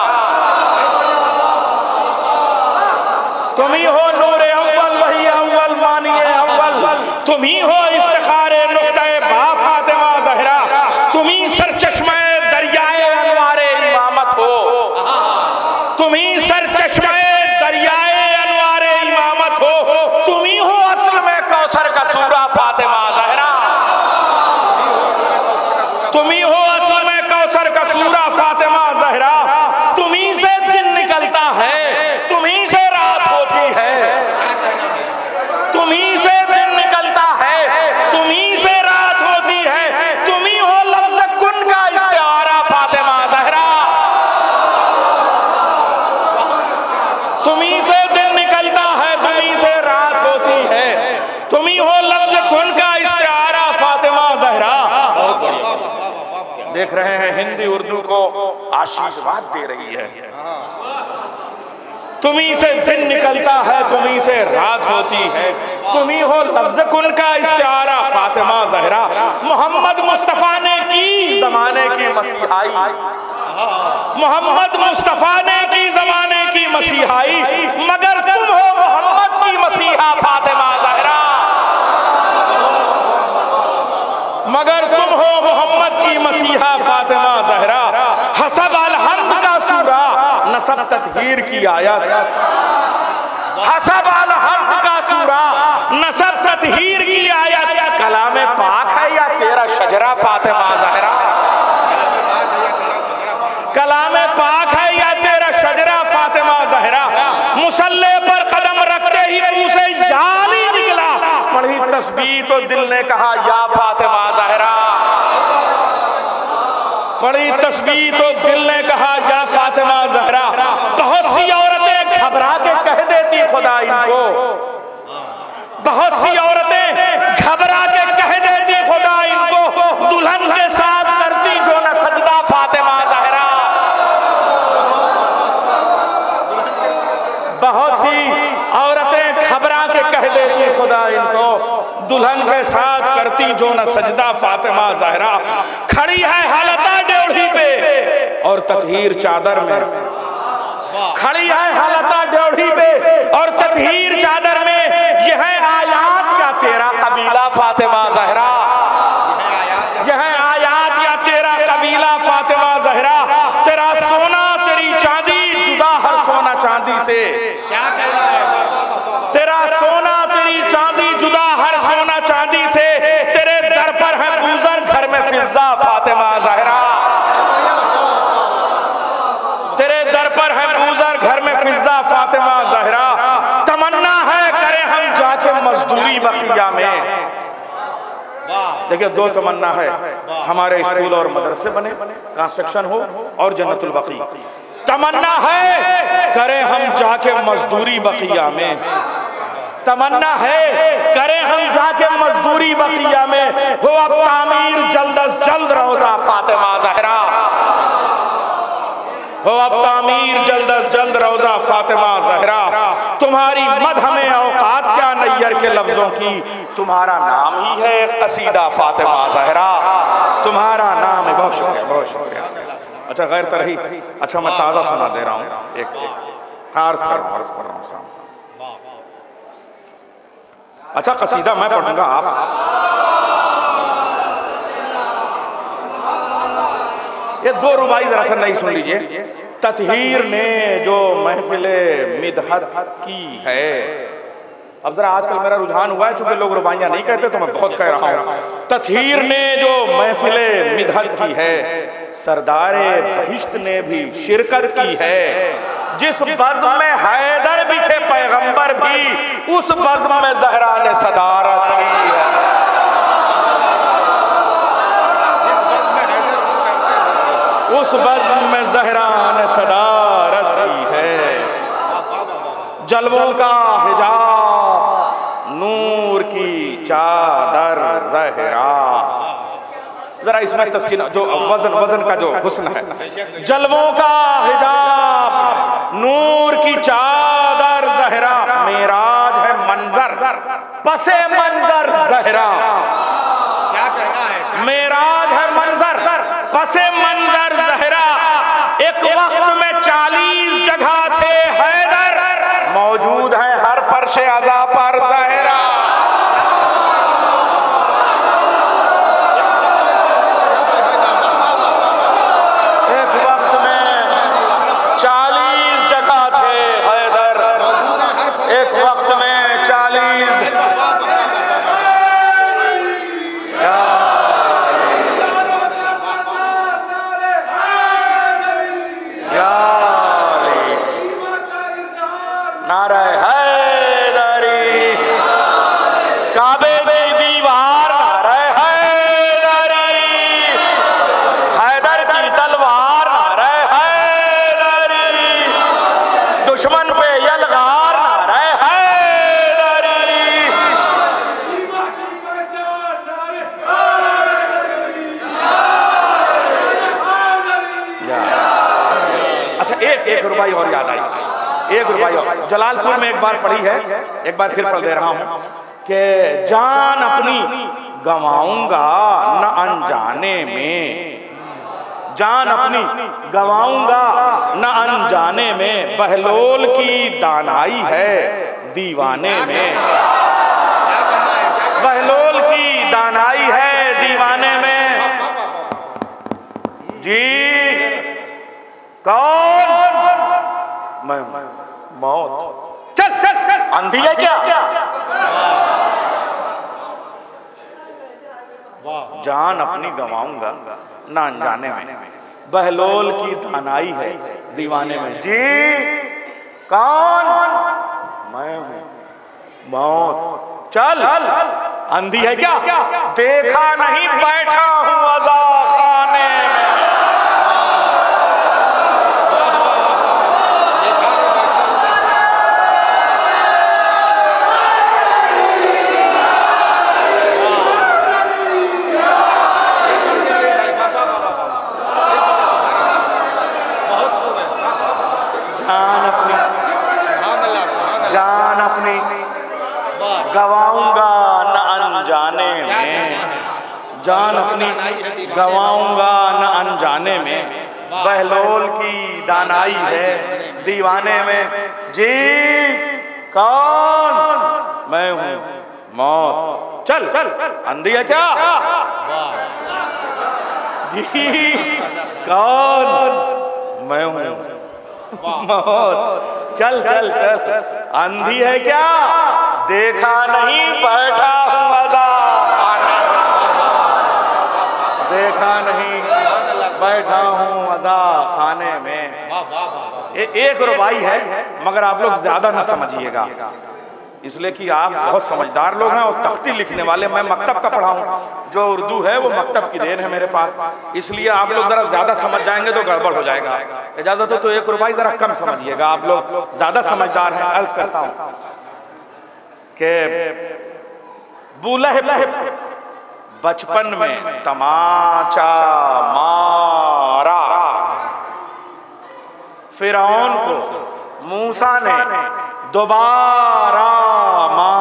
تمہیں ہو نور اول وحی اول مانیے اول تمہیں ہو افتخار نقطہ با فاطمہ زہرا تمہیں سر چشمہ دریائے انوار امامت ہو تمہیں سر چشمہ دریائے انوار امامت ہو تمہیں ہو اصل میں کوثر کا سورہ فاطمہ زہرا تمہیں ہو اصل میں کوثر کا سورہ فاطمہ زہرا تمہیں سے دن نکلتا ہے تمہیں سے رات ہوتی ہے تمہیں سے دن نکلتا ہے تمہیں سے رات ہوتی ہے تمہیں ہو لفظ کن کا استعارہ فاطمہ زہرا تمہیں سے دن نکلتا ہے تمہیں سے رات ہوتی ہے تمہیں ہو لفظ کن کا استعارہ فاطمہ زہرا دیکھ رہے ہیں ہندی اردو کو آشیرواد دے رہی ہے۔ تمہیں سے دن نکلتا ہے، تمہیں سے رات ہوتی ہے۔ تمہیں ہو لفظ کن کا استعارہ فاطمہ زہرا۔ محمد مصطفیٰ نے کی زمانے کی مسیحائی؟ محمد مصطفیٰ نے کی زمانے کی مسیحائی؟ مگر تم ہو محمد کی مسیحا فاطمہ زہرا۔ مگر تم ہو محمد کی مسیحا فاطمہ زہرا حسب الحمد کا سورہ نصب تطہیر کی آیت۔ حسب الحمد کا سورہ۔ نصب تطہیر کی آیت۔ کلام پاک ہے یا تیرا شجرہ فاطمہ زہرا؟ کلام پاک ہے یا تیرا شجرہ فاطمہ زہرا؟ مسلح پر قدم رکھتے ہی منہ سے یاد ہی نکلا۔ پڑھی تسبیح تو دل نے کہا، یا فاطمہ زہرا۔ پڑھی تسبیح تو دل نے کہا، یا فاطمہ زہرا بہت سی عورتیں گھبرا کے کہہ دیتی خدا ان کو بہت سی عورتیں گھبرا کے کہہ دیتی خدا ان کو دلہن کے ساتھ کرتی جو نہ سجدہ فاطمہ زہرا. بہت سی عورتیں گھبرا کے کہہ دیتی خدا ان کو دلہن کے ساتھ کرتی جو نہ سجدہ فاطمہ زہرا. کھڑی ہے حالتہ ڈیوڑی پہ اور تطہیر چادر میں۔ کھڑی ہے حالتہ ڈیوڑی پہ اور تطہیر چادر میں یہ ہے آیات یا تیرا قبیلہ فاطمہ زہرا یہ ہے آیات یا تیرا قبیلہ فاطمہ زہرا تیرا سونا تیری چاندی جدا ہر سونا چاندی سے کیا کہنا ہے تیرا سونا تیری چاندی جدا ہر سونا چاندی سے تیرے در پر ہے بوزر گھر میں فضا فاطمہ زہرا تیرے در پر ہے بوزر گھر میں فضا فاطمہ زہرا تمنا ہے کرے ہم جا کے مزدوری بقیہ میں دیکھیں دو تمنا ہے۔ ہمارے اسکول اور مدرسے بنے کانسٹرکشن ہو اور جنت البقی تمنا ہے کرے ہم جا کے مزدوری بقیہ میں۔ تمنا ہے کرے ہم جا کے مزدوری بقیہ میں۔ ہو اب تعمیر، جلد از جلد روزہ فاطمہ زہرا۔ ہو اب تعمیر، جلد از جلد روزہ فاطمہ زہرا۔ تمہاری مد ہمیں اوقات کیا، نیر کے لفظوں کی؟ تمہارا نام ہی ہے قصیدہ فاطمہ زہرا۔ تمہارا نام ہے، بہت شکریہ بہت شکریہ۔ اچھا غیر ترہی۔ اچھا میں تازہ سنا دے رہا ہوں۔ ایک ایک۔ ہاں، عرض کر رہا ہوں، عرض کر رہا ہوں سامنے اچھا قصیدہ میں پڑھوں گا آپ۔ یہ دو ربائی ذرا سا نہیں سن لیجیے۔ تطہیر نے جو محفل مدحت کی ہے اب ذرا آج کل میرا رجحان ہوا ہے، چونکہ لوگ ربائیاں نہیں کہتے، تو میں بہت کہہ رہا ہوں۔ تطہیر نے جو محفل مدحت کی ہے، سردار بہشت نے بھی شرکت کی ہے۔ جس بزم میں حیدر بھی تھے پیغمبر بھی، اس بزم میں زہرا نے صدارت کی ہے اس بزم میں زہرا نے صدارت کی ہے جلووں کا حجاب چادر زہرا ذرا اس میں تسکین جو وزن وزن کا جو حسن ہے۔ جلووں کا حجاب نور کی چادر زہرا میراج ہے منظر۔ پس منظر زہرا کیا کہنا ہے؟ میراج ہے منظر۔ پس منظر زہرا ایک وقت میں چالیس جگہ تھے حیدر موجود ہیں ہر فرش عزا پر زہرا ایک وقت میں چالیس جگہ تھے حیدر ایک وقت میں چالیس نعرہ حیدری کعبے کی دیوار نعرہ حیدری حیدر کی تلوار نعرہ حیدری دشمن پہ یلغار نعرہ حیدری اچھا ایک ایک ربائی اور یاد آئی ایک ربائی اور جلال پور میں ایک بار پڑھی ہے، ایک بار پھر پڑھ دے رہا ہوں کہ جان اپنی گواؤں گا نہ انجانے میں۔ جان اپنی گواؤں گا نہ انجانے میں۔ بہلول کی دانائی ہے دیوانے میں۔ بہلول کی دانائی ہے دیوانے میں۔ جی کون؟ میں موت۔ اندھی ہے کیا جان اپنی گواؤں گا نہ انجانے میں بہلول کی دانائی ہے دیوانے میں جی کون میں ہوں موت چل اندھی ہے کیا دیکھا نہیں بیٹھا ہوں عزا خانے میں بہت خوب ہے جان اپنی سبحان اللہ سبحان اللہ جان اپنی واہ گواؤں گا نہ انجانے کیا میں کہنا ہے جان اپنی گواؤں گا نہ انجانے میں۔ بہلول کی دانائی ہے دیوانے میں۔ جی کون؟ میں ہوں۔ موت۔ چل اندھی ہے کیا؟ جی کون؟ میں ہوں۔ موت۔ چل چل چل۔ اندھی ہے کیا؟ دیکھا نہیں بیٹھا ہوں عزا خانے دیکھا نہیں بیٹھا ہوں عزا خانے میں ایک ربائی ہے مگر آپ لوگ زیادہ نہ سمجھیے گا۔ اس لیے کہ آپ بہت سمجھدار لوگ ہیں اور تختی لکھنے والے میں مکتب کا پڑھا ہوں جو اردو ہے وہ مکتب کی دین ہے میرے پاس۔ اس لیے آپ لوگ ذرا زیادہ سمجھ جائیں گے تو گڑبڑ ہو جائے گا۔ اجازت ہو تو ایک ربائی ذرا کم سمجھیے گا۔ آپ لوگ زیادہ سمجھدار ہیں عرض کرتا ہوں کہ بولہ بچپن میں تماچا مارا فرعون کو موسیٰ نے دوبارہ مار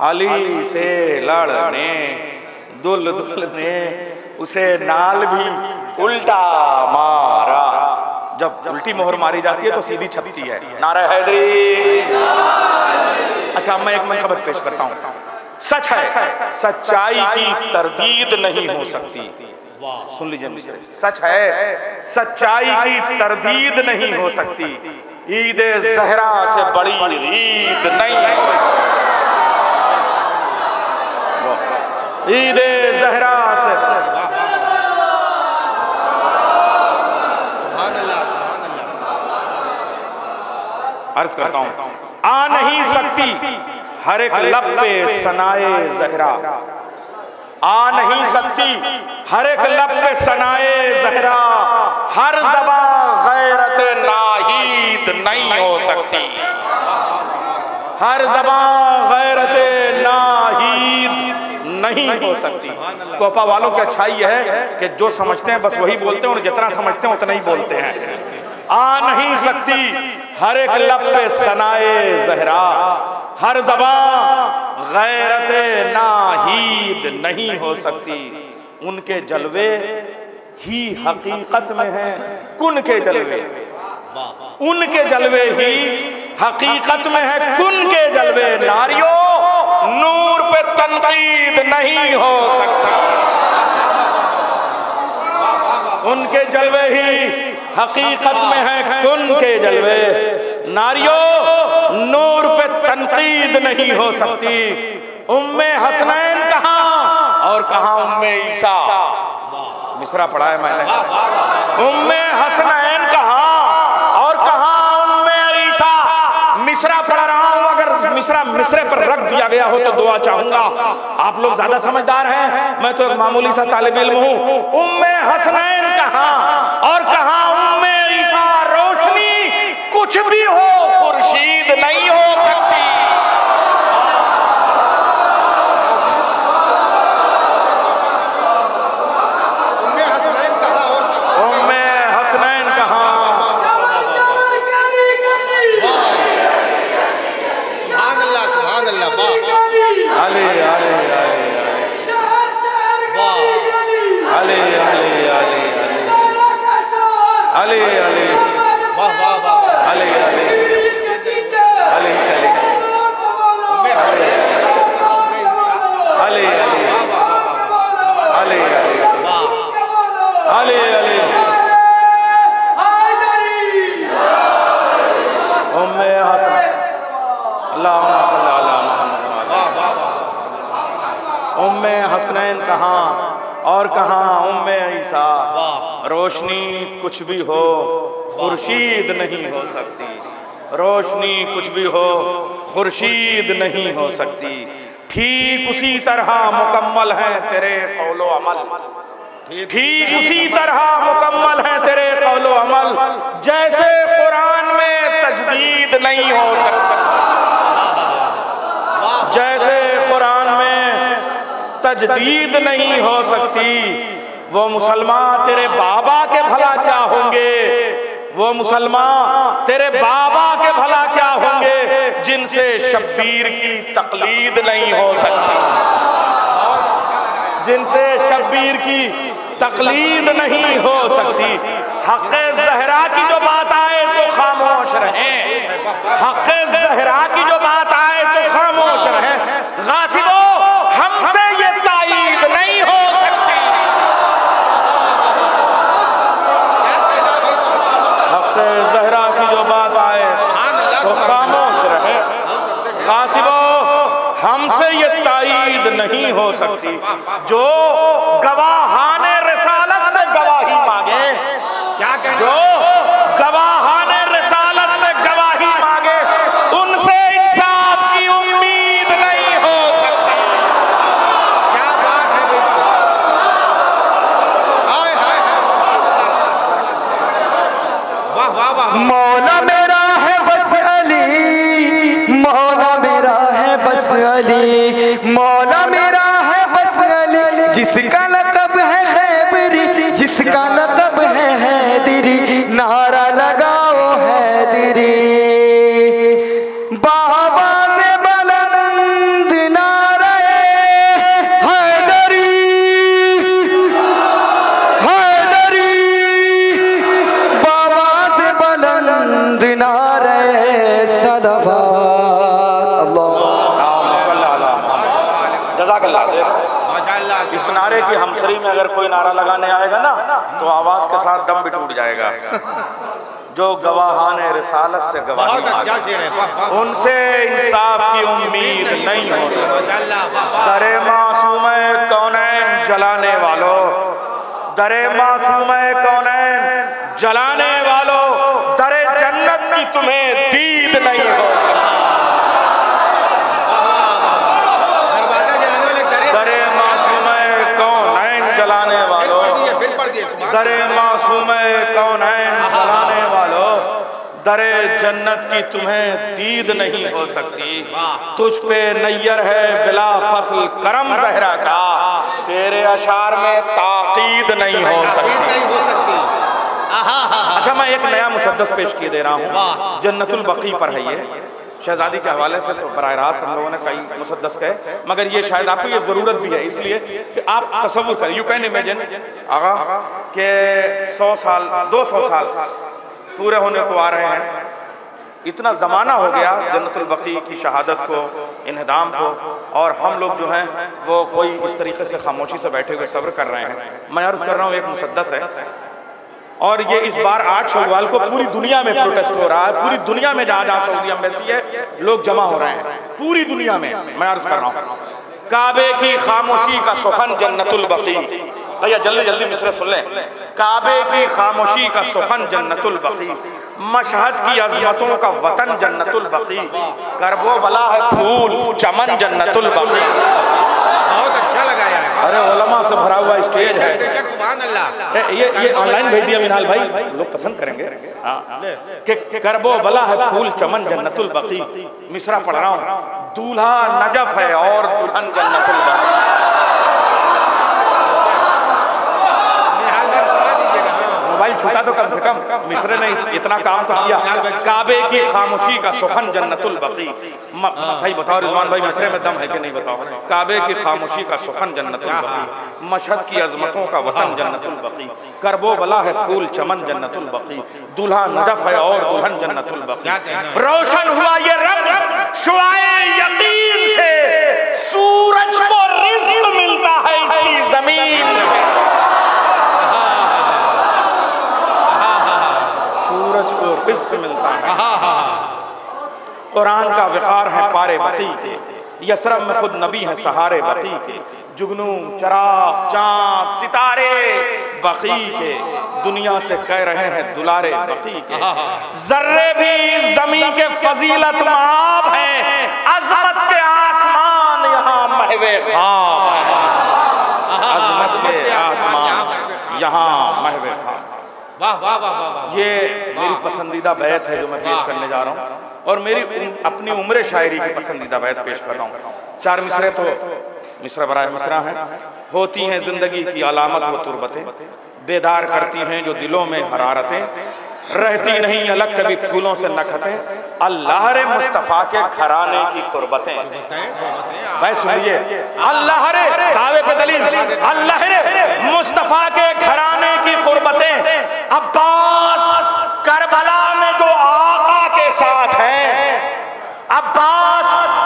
علی سے لڑنے دل دل نے اسے نال بھی الٹا مارا جب الٹی مہر ماری جاتی ہے تو سیدھی چھپتی ہے نعرہ حیدری اچھا میں ایک منقبت پیش کرتا ہوں سچ ہے سچائی کی تردید نہیں ہو سکتی سن لیجیے مصرے سچ ہے سچائی کی تردید نہیں ہو سکتی عید زہرا سے بڑی عید نہیں ہو سکتی عید زہرا سے۔ عرض کرتا ہوں آ نہیں سکتی ہر ایک لب پہ سنائے زہرا۔ آ نہیں سکتی ہر ایک لب پہ سنائے زہرا۔ ہر زبان غیرت ناہید نہیں ہو سکتی۔ ہر زبان غیرت نہیں ہو سکتی۔ کوپا والوں کی اچھائی ہے کہ جو سمجھتے ہیں بس وہی بولتے ہیں اور جتنا سمجھتے ہیں اتنا ہی بولتے ہیں۔ آ نہیں سکتی۔ ہر ایک لب پہ سنائے زہرا۔ ہر زبان غیرت ناہید نہیں ہو سکتی۔ ان کے جلوے ہی حقیقت میں ہیں۔ کن کے جلوے؟ ان کے جلوے ہی حقیقت میں ہے کن کے جلوے؟ ناریوں۔ نور پہ تنقید نہیں ہو سکتی ان کے جلوے ہی حقیقت میں ہے کن کے جلوے؟ ناریوں، نور پہ تنقید نہیں ہو سکتی۔ ام حسنین کہاں؟ اور کہاں ام عیسیٰ؟ مصرہ پڑھا ہے میں نے۔ ام حسنین کہاں؟ اور کہاں ام عیسیٰ؟ مصرہ پڑھ رہا ہوں مصرہ مصرے پر رکھ دیا گیا ہو تو دعا چاہوں گا۔ آپ لوگ زیادہ سمجھدار ہیں۔ میں تو ایک معمولی سا طالب علم ہوں۔ ام حسنین کہاں؟ اور کہاں ام عیسیٰ؟ روشنی کچھ بھی ہو، خورشید نہیں ہو سکتا ام حسنین کہاں اور کہاں ام حسنین کہاں سبحان اللہ سبحان اللہ واہ علی علی علی واہ علی علی علی علی علی واہ واہ واہ علی علی علی علی ام حسنین کہاں اور کہاں ام عیسیٰ علی علی واہ واہ واہ واہ علی علی واہ علی علی ام حسن اللہم صلی اللہ محمد وعلی واہ واہ واہ ام حسنین کہاں اور کہاں ام عیسیٰ واہ روشنی کچھ بھی ہو، خورشید نہیں ہو سکتی۔ روشنی کچھ بھی ہو، خورشید نہیں ہو سکتی۔ ٹھیک اسی طرح مکمل ہیں تیرے قول و عمل۔ ٹھیک اسی طرح مکمل ہیں تیرے قول و عمل۔ جیسے قرآن میں تجدید نہیں ہو سکتا۔ جیسے قرآن میں تجدید نہیں ہو سکتی۔ وہ مسلمان تیرے بابا کے بھلا کیا ہوں گے؟ وہ مسلمان تیرے بابا کے بھلا کیا ہوں گے؟ جن سے شبیر کی تقلید نہیں ہو سکتی۔ جن سے شبیر کی تقلید نہیں ہو سکتی۔ حق زہرا کی جو بات آئے تو خاموش رہیں۔ حق زہرا کی جو بات آئے تو خاموش رہیں غاسبو ہم سے یہ تائید نہیں ہو سکتی حق زہرا کی جو بات آئے تو خاموش رہے غاسبو ہم سے یہ تائید نہیں سکتی جو گواہان رسالت سے گواہی مانگے جو علی گا۔ جو گواہان رسالت سے گواہی اچھا مانگے۔ ان سے انصاف کی امید نہیں ہو سکتی۔ در معصوم کونین جلانے والو؟ در معصوم کونین جلانے والو؟ در جنت کی تمہیں دید نہیں ہو سکتی دروازہ جلانے والے درے در معصوم کونین جلانے پھر والو پڑھ دیے پھر پڑھ دیے سبحان در۔ معصوم کونین جلانے والو؟ در جنت کی تمہیں دید نہیں ہو سکتی۔ تجھ پہ نیر ہے بلا فصل کرم زہرا کا۔ تیرے اشعار میں تاقید نہیں ہو سکتی۔ اچھا میں ایک نیا مسدس پیش کیے دے رہا ہوں۔ جنت البقی پر ہے یہ۔ شہزادی کے حوالے سے تو براہ راست ہم لوگوں نے کئی مسدس کہے، مگر یہ شاید آپ کو یہ ضرورت بھی ہے، اس لیے کہ آپ تصور کریں یو کین امیجن آغا، کہ سو سال، دو سو سال پورے ہونے کو آ رہے ہیں۔ اتنا زمانہ ہو گیا جنت البقی کی شہادت کو، انہدام کو، اور ہم لوگ جو ہیں، وہ کوئی اس طریقے سے خاموشی سے بیٹھے ہوئے صبر کر رہے ہیں۔ میں عرض کر رہا ہوں، ایک مسدس ہے اور یہ اس بار آٹھ شوال کو پوری دنیا میں پروٹیسٹ ہو رہا ہے، پوری دنیا میں جہاں جہاں سعودی امبیسی ہے، لوگ جمع ہو رہے ہیں۔ پوری دنیا میں میں عرض کر رہا ہوں۔ کعبے کی خاموشی کا سخن جنت البقی۔ بھیا جلدی جلدی مصرے سن لیں۔ کعبے کی خاموشی کا سخن جنت البقی۔ مشہد کی عظمتوں کا وطن جنت البقی۔ کرب و بلا ہے پھول، چمن جنت البقی بہت اچھا لگایا ہے ارے علماء سے بھرا ہوا اسٹیج ہے۔ یہ یہ آن لائن بھیج دیا منال بھائی۔ لوگ پسند کریں گے۔ ہاں۔ کہ کرب و بلا ہے پھول چمن جنت البقی۔ مصرہ پڑھ رہا ہوں۔ دولہا نجف ہے اور دلہن جنت البقی نحال میں سنا دیجیے گا ہاں۔ موبائل چھوٹا تو کم سے کم مصرے نے اتنا کام تو کیا۔ کعبے کی خاموشی کا سخن جنت البقی۔ صحیح بتاؤ رضوان بھائی مصرے میں دم ہے کہ نہیں بتاؤ کعبے کی خاموشی کا سخن جنت البقی۔ مشہد کی عظمتوں کا وطن جنت البقی۔ کرب و بلا ہے پھول چمن جنت البقی۔ دلہا نجف ہے اور دلہن جنت البقی۔ روشن ہوا یہ رب شعائے یقین سے سورج کو رزق ملتا ہے اس کی زمین سے سورج کو رزق ملتا ہے۔ قرآن کا وقار ہے پارے بقی کے۔ یسرب میں خود نبی ہیں سہارے بقی کے۔ جگنو چراغ، چاند، ستارے بقی کے۔ دنیا سے کہہ رہے ہیں دلارے بقی کے۔ ذرے بھی زمین کے فضیلت معاب ہیں۔ عظمت کے آسمان یہاں محو خواب ہیں۔ عظمت کے آسمان، یہاں واہ واہ واہ واہ واہ یہ میری پسندیدہ بیعت ہے جو میں پیش کرنے جا رہا ہوں۔ اور میری اپنی عمر شاعری کی پسندیدہ بیعت پیش کر رہا ہوں۔ چار مصرے تو مصرہ برائے مصرہ ہیں۔ ہوتی ہیں زندگی کی علامت و تربتیں۔ بیدار کرتی ہیں جو دلوں میں حرارتیں۔ رہتی نہیں، الگ کبھی پھولوں سے نکھتیں اللہ رے مصطفیٰ کے گھرانے کی قربتیں۔ بھائی سنیے، اللہ رے دعوے پہ دلیل۔ اللہ رے مصطفیٰ کے گھرانے کی قربتیں۔ عباس، کربلا میں جو آقا کے ساتھ ہیں۔ عباس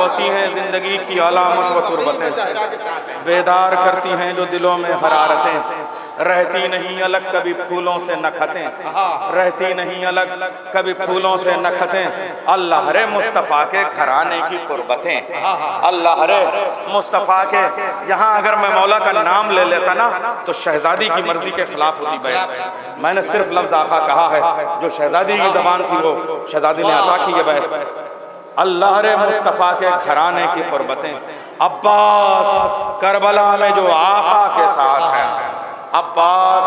ہوتی ہیں، زندگی کی علامت و تربتیں۔ بیدار کرتی ہیں جو دلوں میں حرارتیں۔ رہتی نہیں الگ کبھی پھولوں سے نکھتیں۔ رہتی نہیں الگ کبھی پھولوں سے نکھتیں۔ اللہ رے مصطفیٰ کے گھرانے کی قربتیں۔ اللہ رے مصطفیٰ کے یہاں اگر میں مولا کا نام لے لیتا نا، تو شہزادی کی مرضی کے خلاف ہوتی بیعت میں نے صرف لفظ آقا کہا ہے، جو شہزادی کی زبان تھی وہ، شہزادی نے عطا کی یہ بیعت اللہ رے مصطفیٰ کے گھرانے کی قربتیں۔ عباس کربلا میں جو آقا کے ساتھ ہیں۔ عباس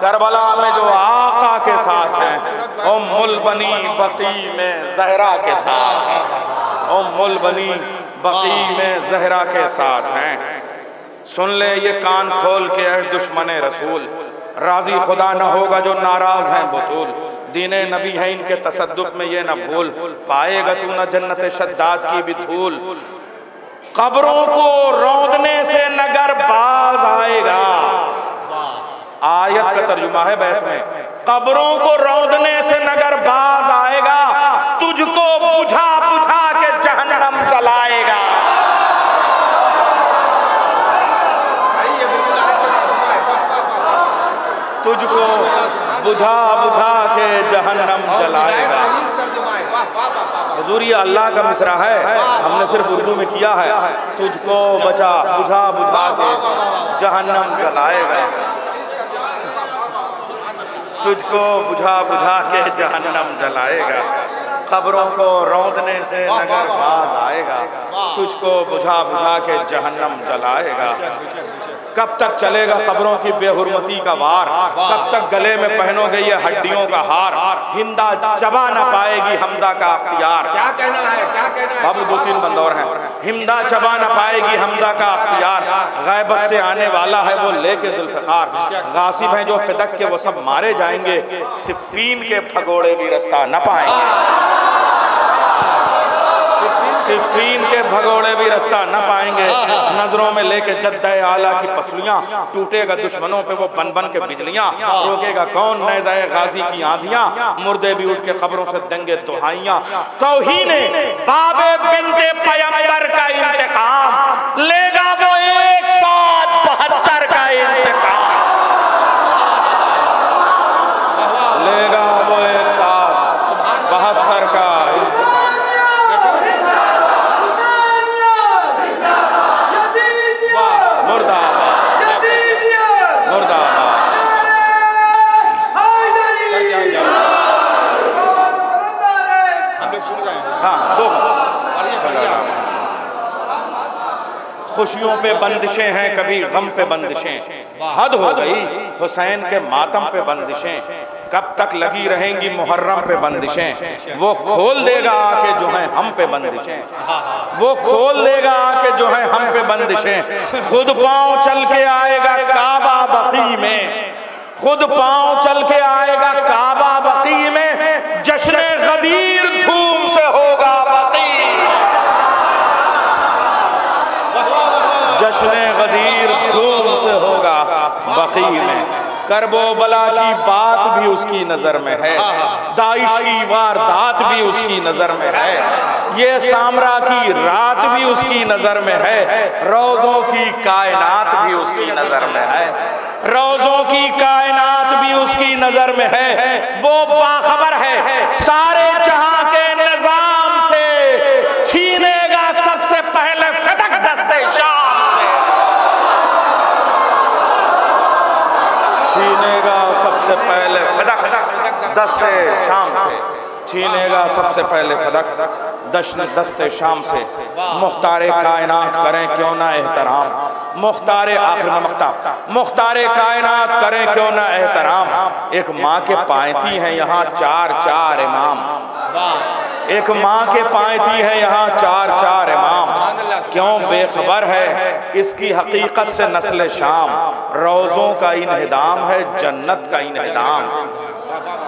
کربلا میں جو آقا کے ساتھ ہیں۔ ام البنی بقی میں زہرا کے ساتھ ہیں۔ ام البنی بقی میں زہرا کے ساتھ ہیں۔ سن لے یہ کان کھول کے اے دشمن رسول۔ راضی خدا نہ ہوگا جو ناراض ہیں بطول۔ دین نبی ہے ان کے تصدق میں یہ نہ بھول پائے گا تو نہ جنت شداد کی بھی دھول۔ قبروں کو روندنے سے نگر باز آئے گا۔ آیت کا ترجمہ ہے بیت میں۔ قبروں کو روندنے سے نگر باز آئے گا، تجھ کو بجھا بجھا کے جہنم جلائے گا۔ تجھ کو بجھا بجھا کے جہنم جلائے گا حضور یہ اللہ کا مصرع ہے ہم نے صرف اردو میں کیا ہے تجھ کو بچا بجھا بجھا کے جہنم جلائے گا تجھ کو بجھا بجھا کے جہنم جلائے گا قبروں کو روندنے سے نگر باز آئے گا تجھ کو بجھا بجھا کے جہنم جلائے گا کب تک چلے گا قبروں کی بے حرمتی کا وار؟ کب تک گلے میں پہنو گے یہ ہڈیوں کا ہار؟ ہندہ چبا نہ پائے گی حمزہ کا اختیار۔ کیا کہنا ہے؟ کیا کہنا ہے؟ بابو دو تین بند اور ہیں۔ ہمدہ چبا نہ پائے گی حمزہ کا اختیار۔ غیبت سے آنے والا ہے وہ لے کے ذوالفقار۔ غاصب ہیں جو فدق کے وہ سب مارے جائیں گے۔ صفین کے پھگوڑے بھی رستہ نہ پائیں۔ گے صفین کے بھگوڑے بھی رستہ نہ پائیں گے۔ نظروں میں لے کے جدہ اعلیٰ کی پسلیاں ٹوٹے گا دشمنوں پہ وہ بن بن کے بجلیاں۔ روکے گا کون نیزہ غازی کی آندھیاں۔ مردے بھی اٹھ کے خبروں سے دیں گے دہائیاں۔ توہین باب بنت پیمبر کا انتقام۔ لے گا وہ ایک ساتھ بہتر کا انتقام لے گا وہ ایک ساتھ بہتر کا انتقام مردہ مردہ ہم لوگ سن رہے ہیں ہاں دو پڑھیے پڑھیے آپ خوشیوں پہ بندشیں ہیں، کبھی غم پہ بندشیں۔ حد ہو گئی حسین کے ماتم پہ بندشیں۔ کب تک لگی رہیں گی محرم پہ بندشیں۔ وہ کھول دے گا آکے جو ہیں ہم پہ بندشیں۔ وہ کھول دے گا آکے جو ہیں ہم پہ بندشیں۔ خود پاؤں چل کے آئے گا کعبہ بقی میں۔ خود پاؤں چل کے آئے گا کعبہ کرب و بلا کی بات بھی اس کی نظر میں ہے۔ داعش کی واردات بھی اس کی نظر میں ہے۔ یہ سامرا کی رات بھی اس کی نظر میں ہے۔ روزوں کی کائنات بھی اس کی نظر میں ہے۔ روزوں کی کائنات بھی اس کی نظر میں ہے۔ وہ باخبر ہے۔ سارے جہاں کے نظام دستے شام سے۔ چھینے گا سب سے پہلے فدق دستے شام سے۔ مختار کائنات کریں کیوں نہ احترام۔ مختار آخر میں مختار مختار کائنات کریں کیوں نہ احترام۔ ایک ماں کے پائنتی ہیں یہاں چار چار امام۔ ایک ماں کے پائنتی ہیں یہاں چار چار امام۔ کیوں بے خبر ہے؟ اس کی حقیقت سے نسل شام۔ روزوں کا انہدام ہے، جنت کا انہدام۔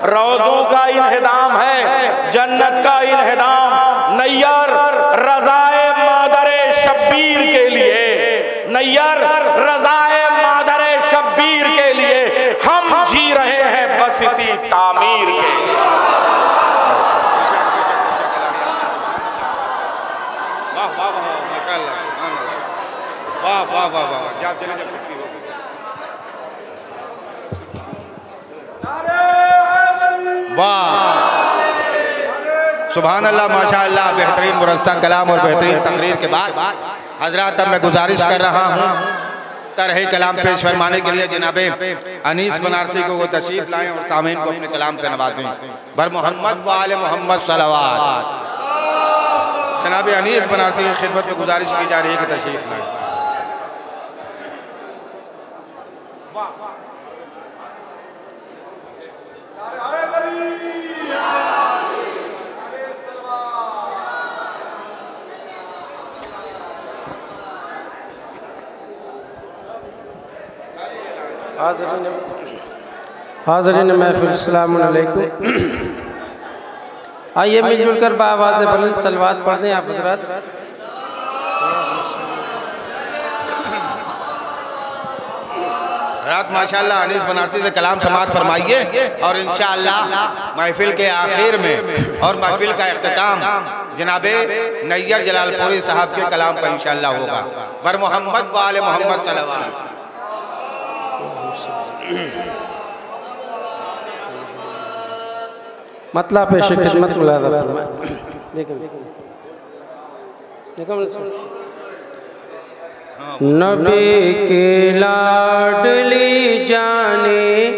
روزوں کا انہدام ہے، جنت کا انہدام، نیر رضائے مادر شبیر کے لیے، نیر رضائے مادر شبیر کے لیے ہم جی رہے ہیں بس اسی تعمیر کے لیے۔ واہ واہ واہ ماشاء اللہ سبحان اللہ۔ واہ واہ واہ واہ جب چلے جب چھٹی ہوگی واہ سبحان اللہ ماشاء اللہ بہترین مرصع کلام اور بہترین تقریر کے بعد حضرات، اب میں گزارش کر رہا ہوں طرح کلام پیش فرمانے کے لیے جناب انیس بنارسی کو وہ تشریف لائیں اور سامعین کو اپنے کلام سے نوازیں۔ بر محمد و آل محمد صلوات۔ جناب انیس بنارسی کی خدمت میں گزارش کی جا رہی ہے کہ تشریف لائیں۔ حاضرین حاضرین محفل السلام علیکم۔ آئیے مل جل کر بآواز بلند سلوات پڑھ دیں آپ حضرات۔ رات ماشاءاللہ انیس بنارسی سے کلام سماعت فرمائیے اور انشاءاللہ محفل کے آخر میں اور محفل کا اختتام جناب نیر جلال پوری صاحب کے کلام کا انشاءاللہ ہوگا۔ بر محمد و آل محمد صلی وسلم مطلب پیش خدمت ملاحظہ فرمائے۔ دیکھیں۔ دیکھیں۔ نبی کی لاڈلی جانے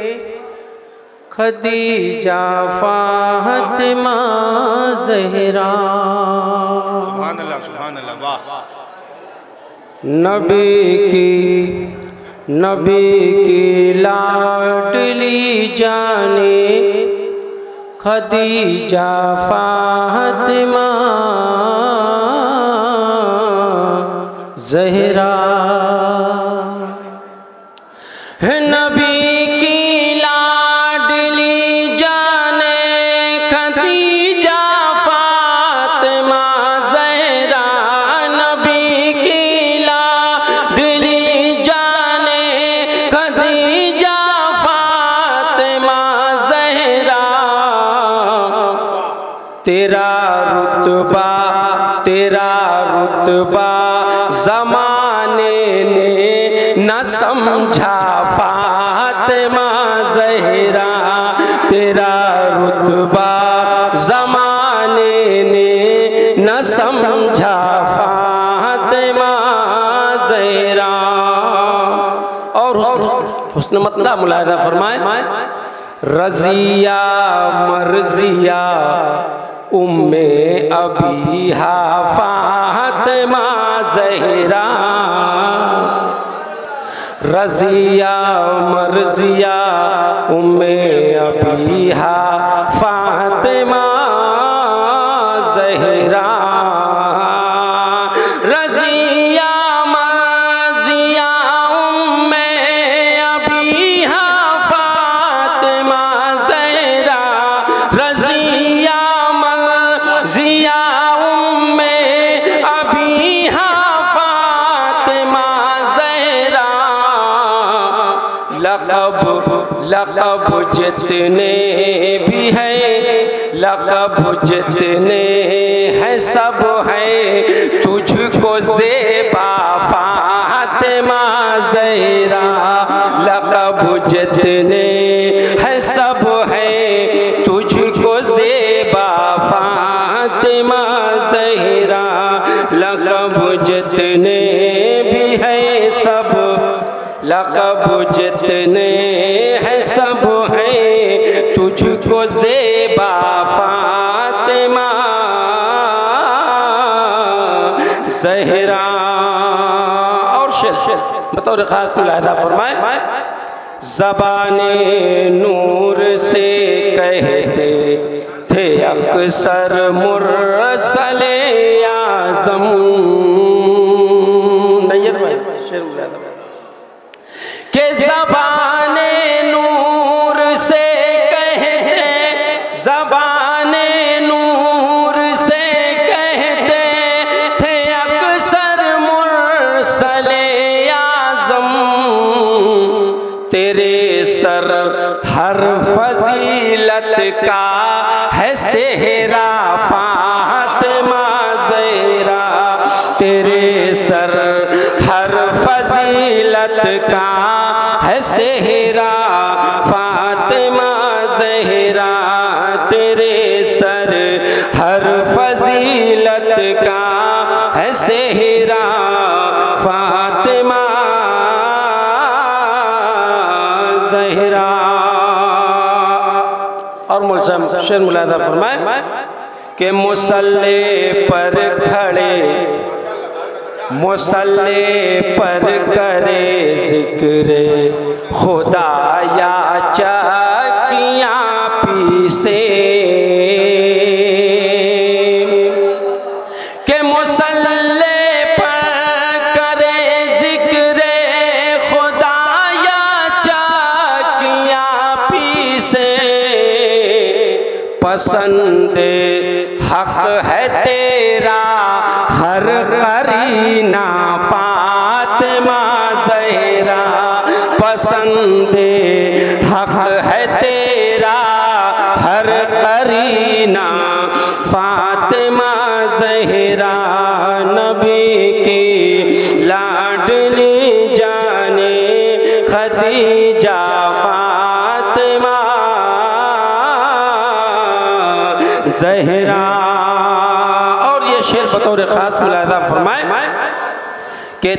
خدیجہ فاطمہ زہرا۔ سبحان اللہ سبحان اللہ واہ۔ نبی کی نبی کی لاڈلی جانے خدیجہ فاطمہ زہرا حسن- حسن مطلع ملاحظہ فرمائے، رضیہ، مرضیہ، ام ابیہا، فاطمہ زہرا۔ رضیہ، مرضیہ، ام ابیہا، فاطمہ لقب جتنے بھی ہیں، لقب جتنے ہیں سب ہیں۔ تجھ کو زیبا فاطمہ زہرا، لقب جتنے زبان نور سے کہتے تھے اکثر مرسل کہ مسلح پر کھڑے مسلح پر کرے ذکر خدا یا چاہ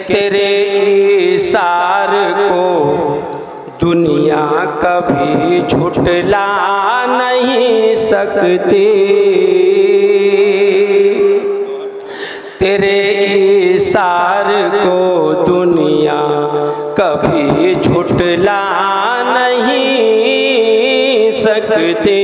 تیرے عیسار کو دنیا کبھی جھٹلا نہیں سکتی۔ تیرے عیسار کو دنیا کبھی جھٹلا نہیں سکتی۔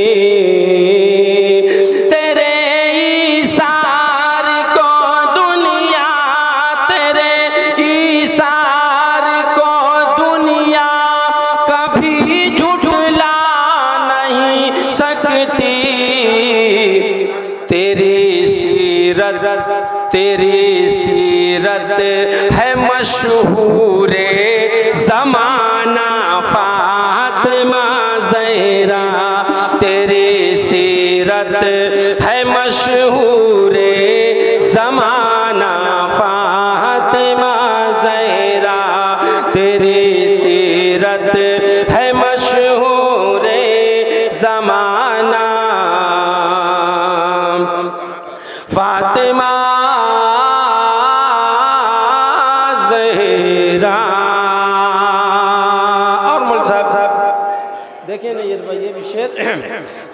تیری سیرت ہے مشہور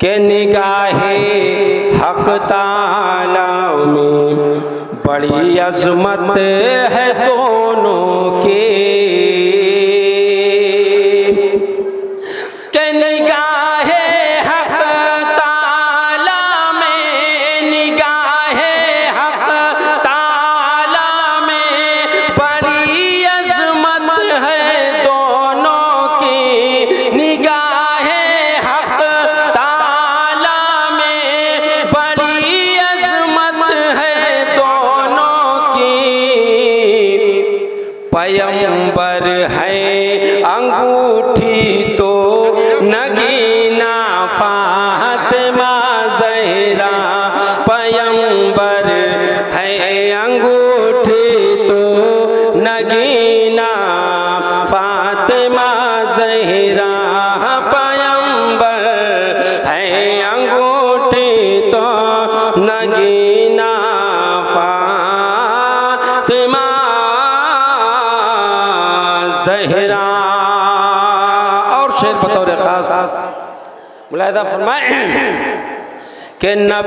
کہ نگاہ حق تعالیٰ میں بڑی عظمت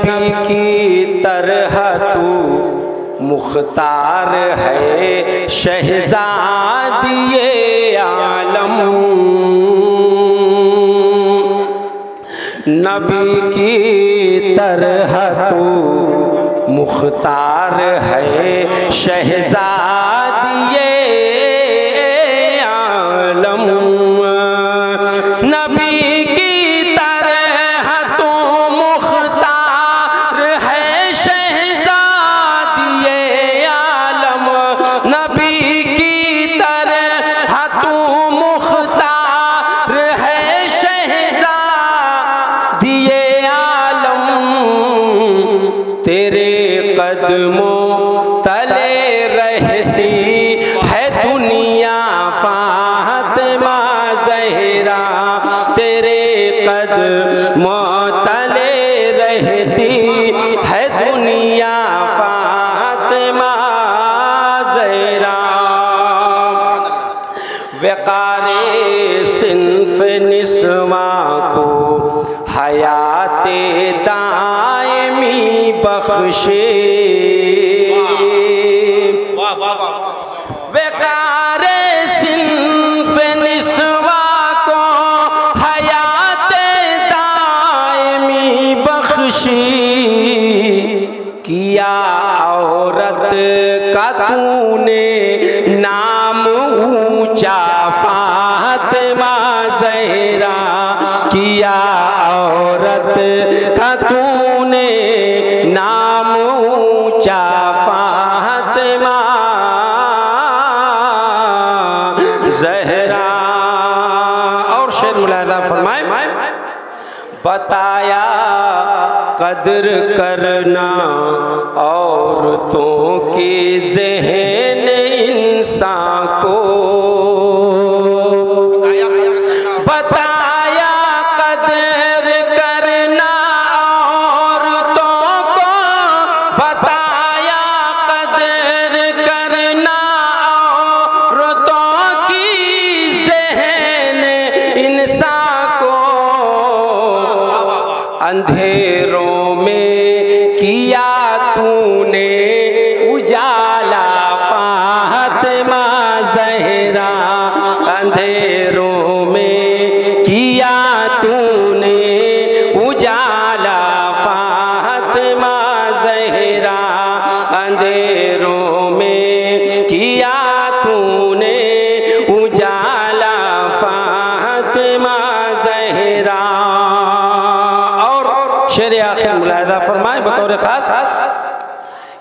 نبی کی طرح تو مختار ہے شہزادی عالم۔ نبی کی طرح تو مختار ہے شہزاد نے نام اونچا فاطمہ زہرا کیا عورت کا تو نے نام اونچا فاطمہ زہرا اور شیر ملاحظہ فرمائے بتایا قدر کرنا عورتوں کی ذہن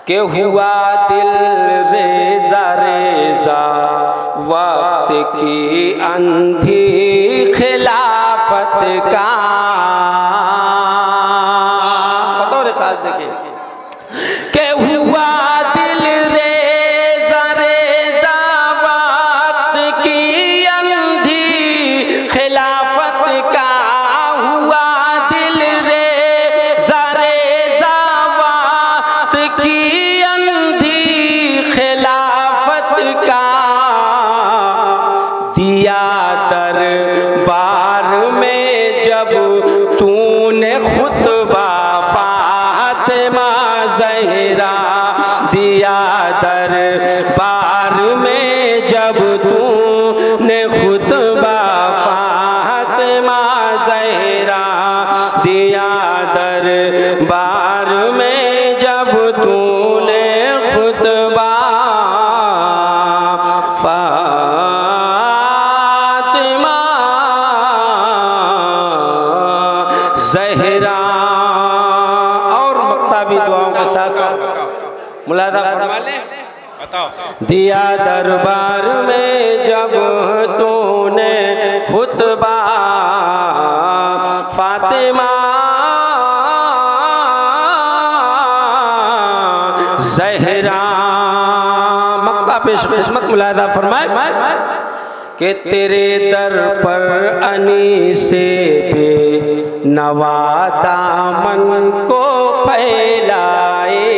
给我啊 ملاحظہ فرمائے کہ تیرے در پر انی سے بے نوا دامن کو پھیلائے۔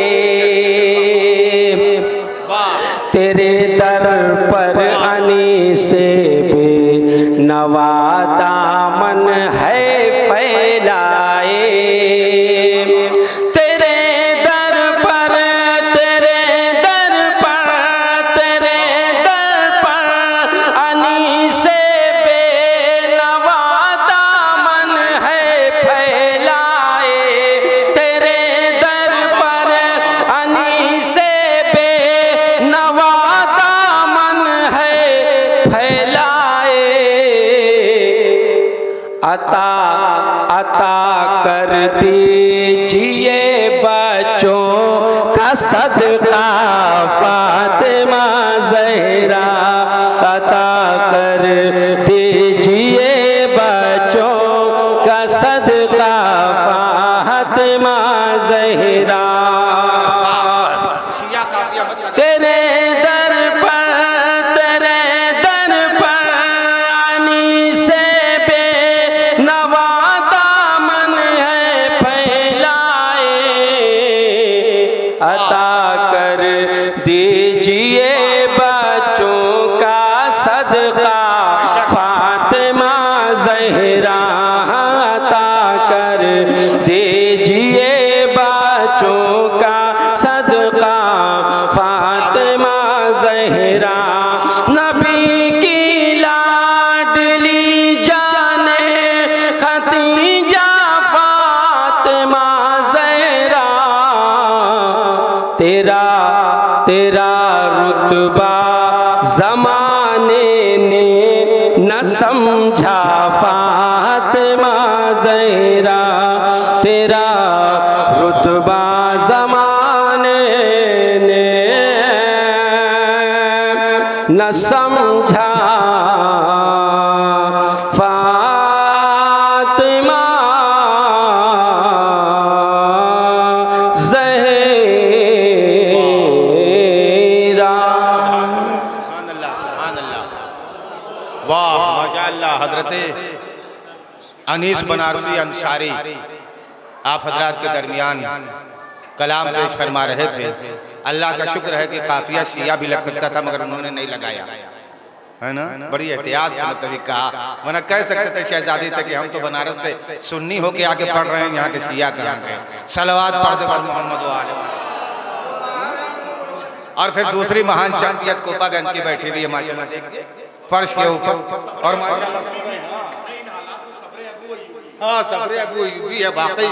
تیرے در عطا عطا کر دیجیے بچوں کا صدقہ۔ انیس بنارسی انصاری، آپ حضرات کے درمیان کلام پیش فرما رہے تھے۔ اللہ کا شکر ہے کہ قافیہ شیعہ بھی لگ سکتا تھا مگر انہوں نے نہیں لگایا۔ ہے نا؟ بڑی احتیاط سے مطلب کہا۔ ورنہ کہہ سکتے تھے شہزادی سے کہ ہم تو بنارس سے سنی ہو کے آگے پڑھ رہے ہیں، یہاں کے شیعہ کہاں گئے صلوات پڑھ دے بر محمد و آلہ۔ اور پھر دوسری مہان شخصیت کوپا گنج کی بیٹھی ہوئی ہے ماشاءاللہ دیکھئے فرش کے اوپر۔ اور ماشاءاللہ ہاں صبر ابو ایوبی ہے واقعی۔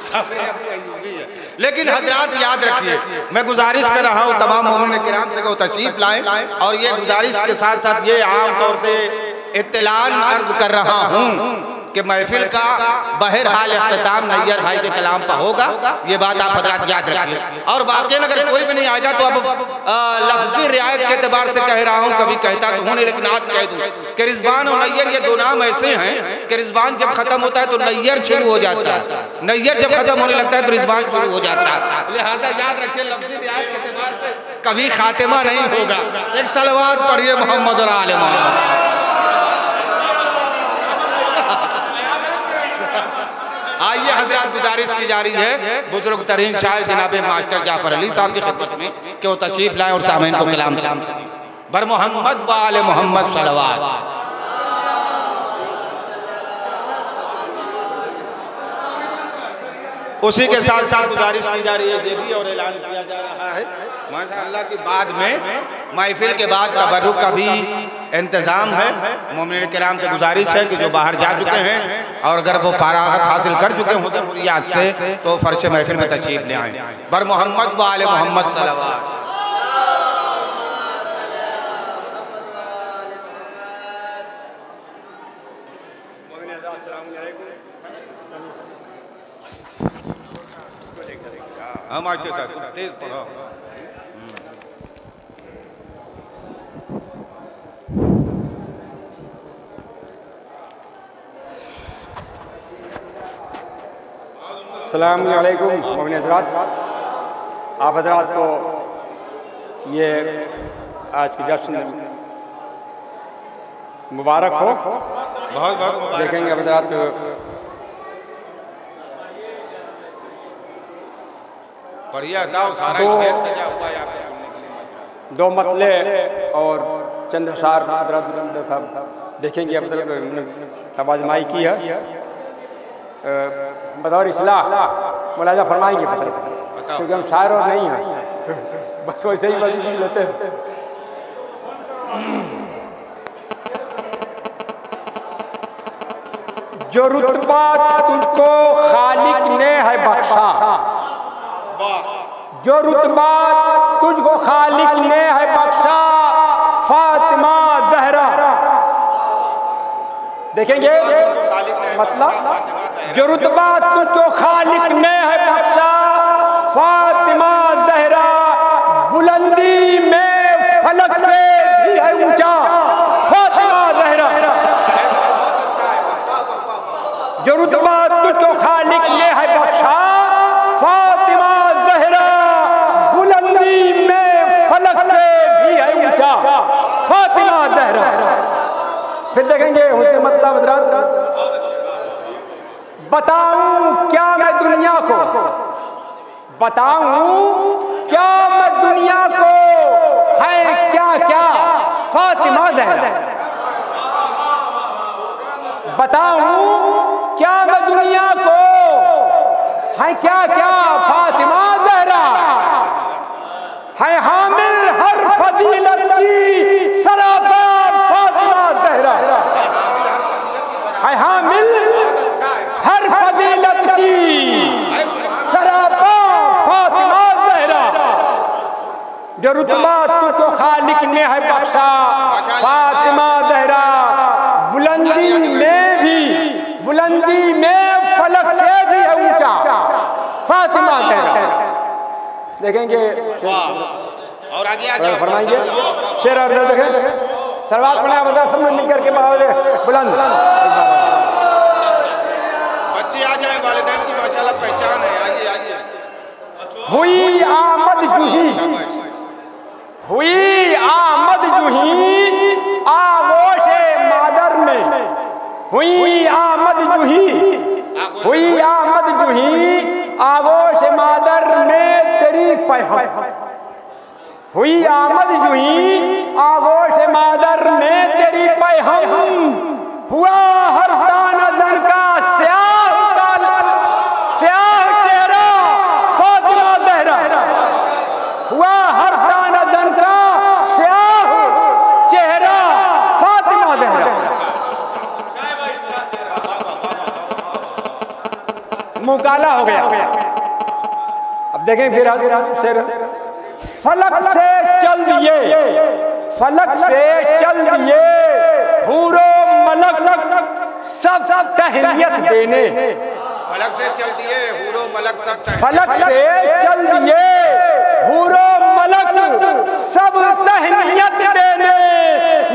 صبر ابو ایوبی ہے۔ لیکن حضرات یاد رکھیے میں گزارش کر رہا ہوں تمام مومن کرام سے کہ وہ تشریف لائیں۔ اور یہ گزارش کے ساتھ ساتھ یہ عام طور سے اطلاع عرض کر رہا ہوں۔ کہ محفل کا بہرحال اختتام نیر بھائی کے کلام پر ہوگا یہ بات آپ حضرات یاد رکھیے۔ اور واقعی اگر کوئی بھی نہیں آئے گا تو اب لفظی رعایت کے اعتبار سے کہہ رہا ہوں کبھی کہتا تو ہوں نہیں لیکن آج کہہ دوں کہ رضوان اور نیر یہ دو نام ایسے ہیں کہ رضوان جب ختم ہوتا ہے تو نیر شروع ہو جاتا ہے۔ نیر جب ختم ہونے لگتا ہے تو رضوان شروع ہو جاتا ہے۔ لہذا یاد رکھیے لفظی رعایت کے اعتبار سے کبھی خاتمہ نہیں ہوگا۔ ایک سلوات پڑھیے محمد اور آل محمد۔ آئیے، حضرات گزارش کی جا رہی ہے۔ بزرگ ترین شاعر جناب ماسٹر جعفر علی صاحب کی خدمت میں کہ وہ تشریف لائیں اور سامعین کو کلام چلائیں بر محمد و آل محمد صلوات۔ اسی کے ساتھ ساتھ گزارش کی جا رہی ہے، یہ بھی اور اعلان کیا جا رہا ہے۔ ماشاءاللہ کی بعد میں محفل کے بعد تبرک کا بھی انتظام ہے۔ مومنین کرام سے گزارش ہے کہ جو باہر جا چکے ہیں اور اگر وہ فاراغت حاصل کر چکے ہیں ضروریات سے تو فرش محفل میں تشریف لے آئیں۔ بر محمد و آل محمد صلی اللہ علیہ وسلم ہم آجتے ساتھ تیز پڑھو السلام علیکم مومن حضرات۔ آپ حضرات کو یہ آج کی جشن مبارک ہو۔ بہت بہت مبارک۔ دیکھیں گے حضرات۔ بڑھیا۔ دو مطلع اور چند اشار حضرات صاحب۔ دیکھیں گے آپ حضرات تبازمائی کی ہے۔ بطور اصلاح ملاحظہ فرمائیں گے۔ کیونکہ ہم شاعر اور نہیں ہیں۔ بس ویسے ہی بس لیتے ہیں۔ جو رتبہ تجھ کو خالق نے ہے بخشا جو رتبہ تجھ کو خالق نے ہے بخشا فاطمہ زہرا۔ دیکھیں گے؟ مطلب؟ جو رتبہ تجھ کو خالق نے ہے بخشا، فاطمہ زہرا بلندی میں فلک سے بھی ہے اونچا۔ فاطمہ زہرا۔ جو رتبہ تجھ کو خالق نے ہے بخشا، فاطمہ زہرا بلندی میں فلک سے بھی ہے اونچا۔ فاطمہ زہرا۔ پھر دیکھیں گے بتاؤں کیا میں دنیا کو؟ بتاؤں کیا میں دنیا کو؟ ہے کیا کیا؟ فاطمہ زہرا۔ بتاؤں کیا میں دنیا کو؟ ہیں کیا کیا؟ فاطمہ زہرا۔ ہے حامل ہر فضیلت کی سراپا فاطمہ زہرا ہے حامل ہر فضیلت کی سراپا فاطمہ زہرا جو رتبہ تو کو خالق نے ہے بخشا فاطمہ زہرا۔ بلندی میں بھی بلندی میں فلک سے بھی ہے اونچا۔ فاطمہ زہرا۔ دیکھیں گے۔ اور آگے آ جاؤ فرمائیں گے شیر اور دیکھیں۔ سروات پڑھنا بتا سب نے مل کر کے باہر بلند۔ بچے آ جائیں والدین کی ماشاءاللہ پہچان ہے۔ آئیے آئیے۔ ہوئی آمد جوہی۔ ہوئی آمد جوہی آغوش مادر میں۔ ہوئی آمد جوہی ہوئی آمد جوہی آغوش مادر میں تیری پہم ہوئی آمد جوہی آغوش مادر میں تیری پہم ہوا ہر دانہ دن کا سیاہ تال سیاہ چہرہ فاطمہ زہرا ہوا ہر دانہ دن کا سیاہ چہرہ فاطمہ زہرا منہ کالا ہو گیا۔ اب دیکھیں پھر شیر فلک سے چل دیے فلک سے چل دیے حور و ملک سب تہلیت دینے۔ فلک سے چل دیے حور و ملک سب فلک سے چل دیے حور و ملک سب تہنیت دینے۔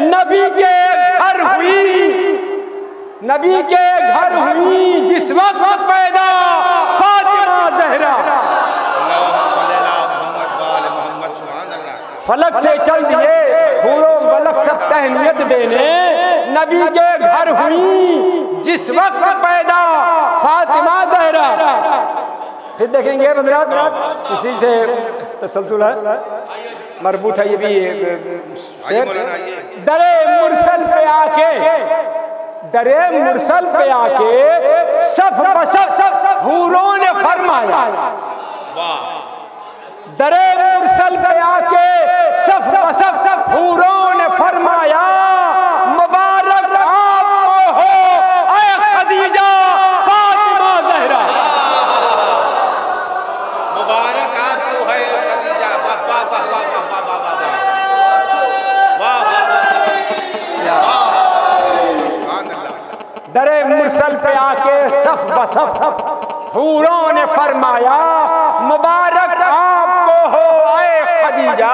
نبی کے گھر ہوئی۔ نبی کے گھر ہوئی جس وقت پیدا فاطمہ زہرا فلک سے چل دیے حور و ملک سب تہنیت دینے نبی کے گھر ہوئی جس وقت پیدا فاطمہ زہرا پھر دیکھیں گے حضرات اسی سے تسلسل ہے مربوط ہے یہ بھی آئیے در مرسل پہ آ کے درے مرسل پہ آ کے صف بصف حوروں نے فرمایا۔ درے مرسل پہ آ کے صف بصف حوروں نے فرمایا۔ صف حوروں نے فرمایا مبارک آپ کو ہو اے خدیجہ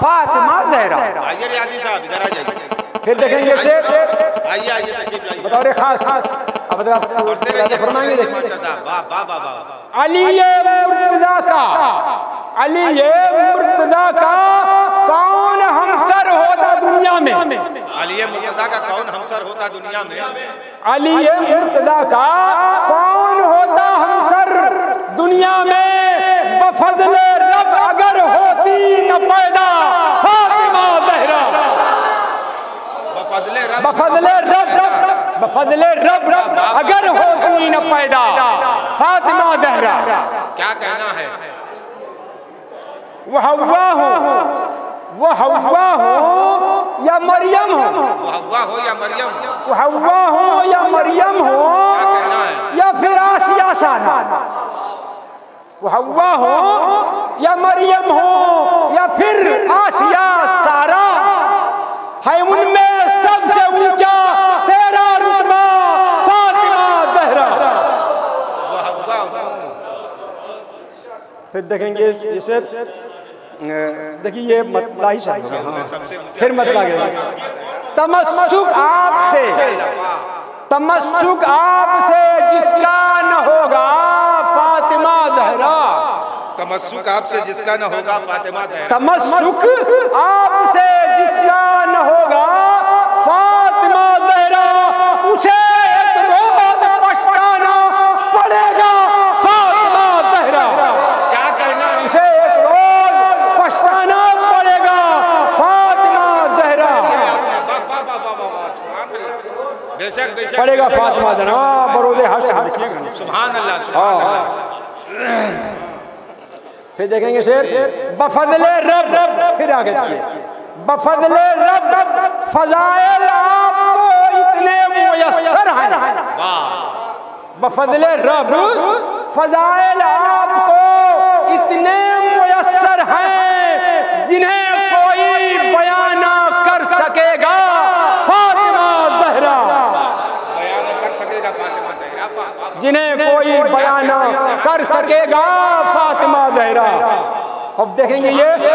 فاطمہ زہرا۔ آئیے ریاضی صاحب ادھر آ جائیے۔ پھر دیکھیں گے سے آئیے آئیے تشریف لائیے۔ بطور خاص واہ واہ علی مرتضی کا علی مرتضی کا کون ہمسر ہوتا دنیا میں؟ علی مرتضیٰ کا کون ہمسر ہوتا دنیا میں؟ علی مرتضی کا کون ہوتا ہمسر دنیا میں؟ بفضل رب اگر ہوتی نہ پیدا فاطمہ زہرا بفضل رب بفضل رب اگر ہوتی نہ پیدا فاطمہ زہرا۔ کیا کہنا ہے؟ وہ ہوا ہو وہ ہوا ہو یا مریم ہو؟ وہ ہوا ہو یا مریم؟ کیا وہ ہوا ہو یا مریم ہو؟ پھر آسیہ سارا۔ وہ ہوا ہو یا مریم ہو یا پھر آسیہ سارا۔ ہے ان میں سب سے اونچا تیرا رتبہ فاطمہ زہرا وہ ہوا ہو پھر دیکھیں گے اسے دیکھیے یہ مطلع ہی ہوگا ہاں۔ پھر مطلع گیا تمسک آپ سے تمسک آپ سے جس کا نہ ہوگا فاطمہ زہرا۔ تمسک آپ سے جس کا نہ ہوگا فاطمہ زہرا۔ تمسک آپ سے جس کا نہ ہوگا فاطمہ زہرا اسے ایک روز پچھتانا پڑے گا فاطمہ زہرا کیا کہنا ہے اسے ایک روز پچھتانا پڑے گا فاطمہ زہرا آپ نے واہ واہ واہ واہ واہ واہ سبحان اللہ بے شک بے شک پڑے گا فاطمہ دن ہاں برود حشر سبحان اللہ سبحان اللہ۔ پھر دیکھیں گے شیر۔ بفضل رب پھر آگے دیکھیے بفضل رب فضائل آپ کو اتنے میسر ہیں۔ بفضل رب فضائل آپ کو اتنے میسر ہیں۔ جنہیں کوئی بیان نہ کر سکے گا فاطمہ زہرا بیان کر سکے گا فاطمہ زہرا پاک جنہیں کوئی بیان نہ کر سکے گا فاطمہ زہرا۔ اب دیکھیں گے یہ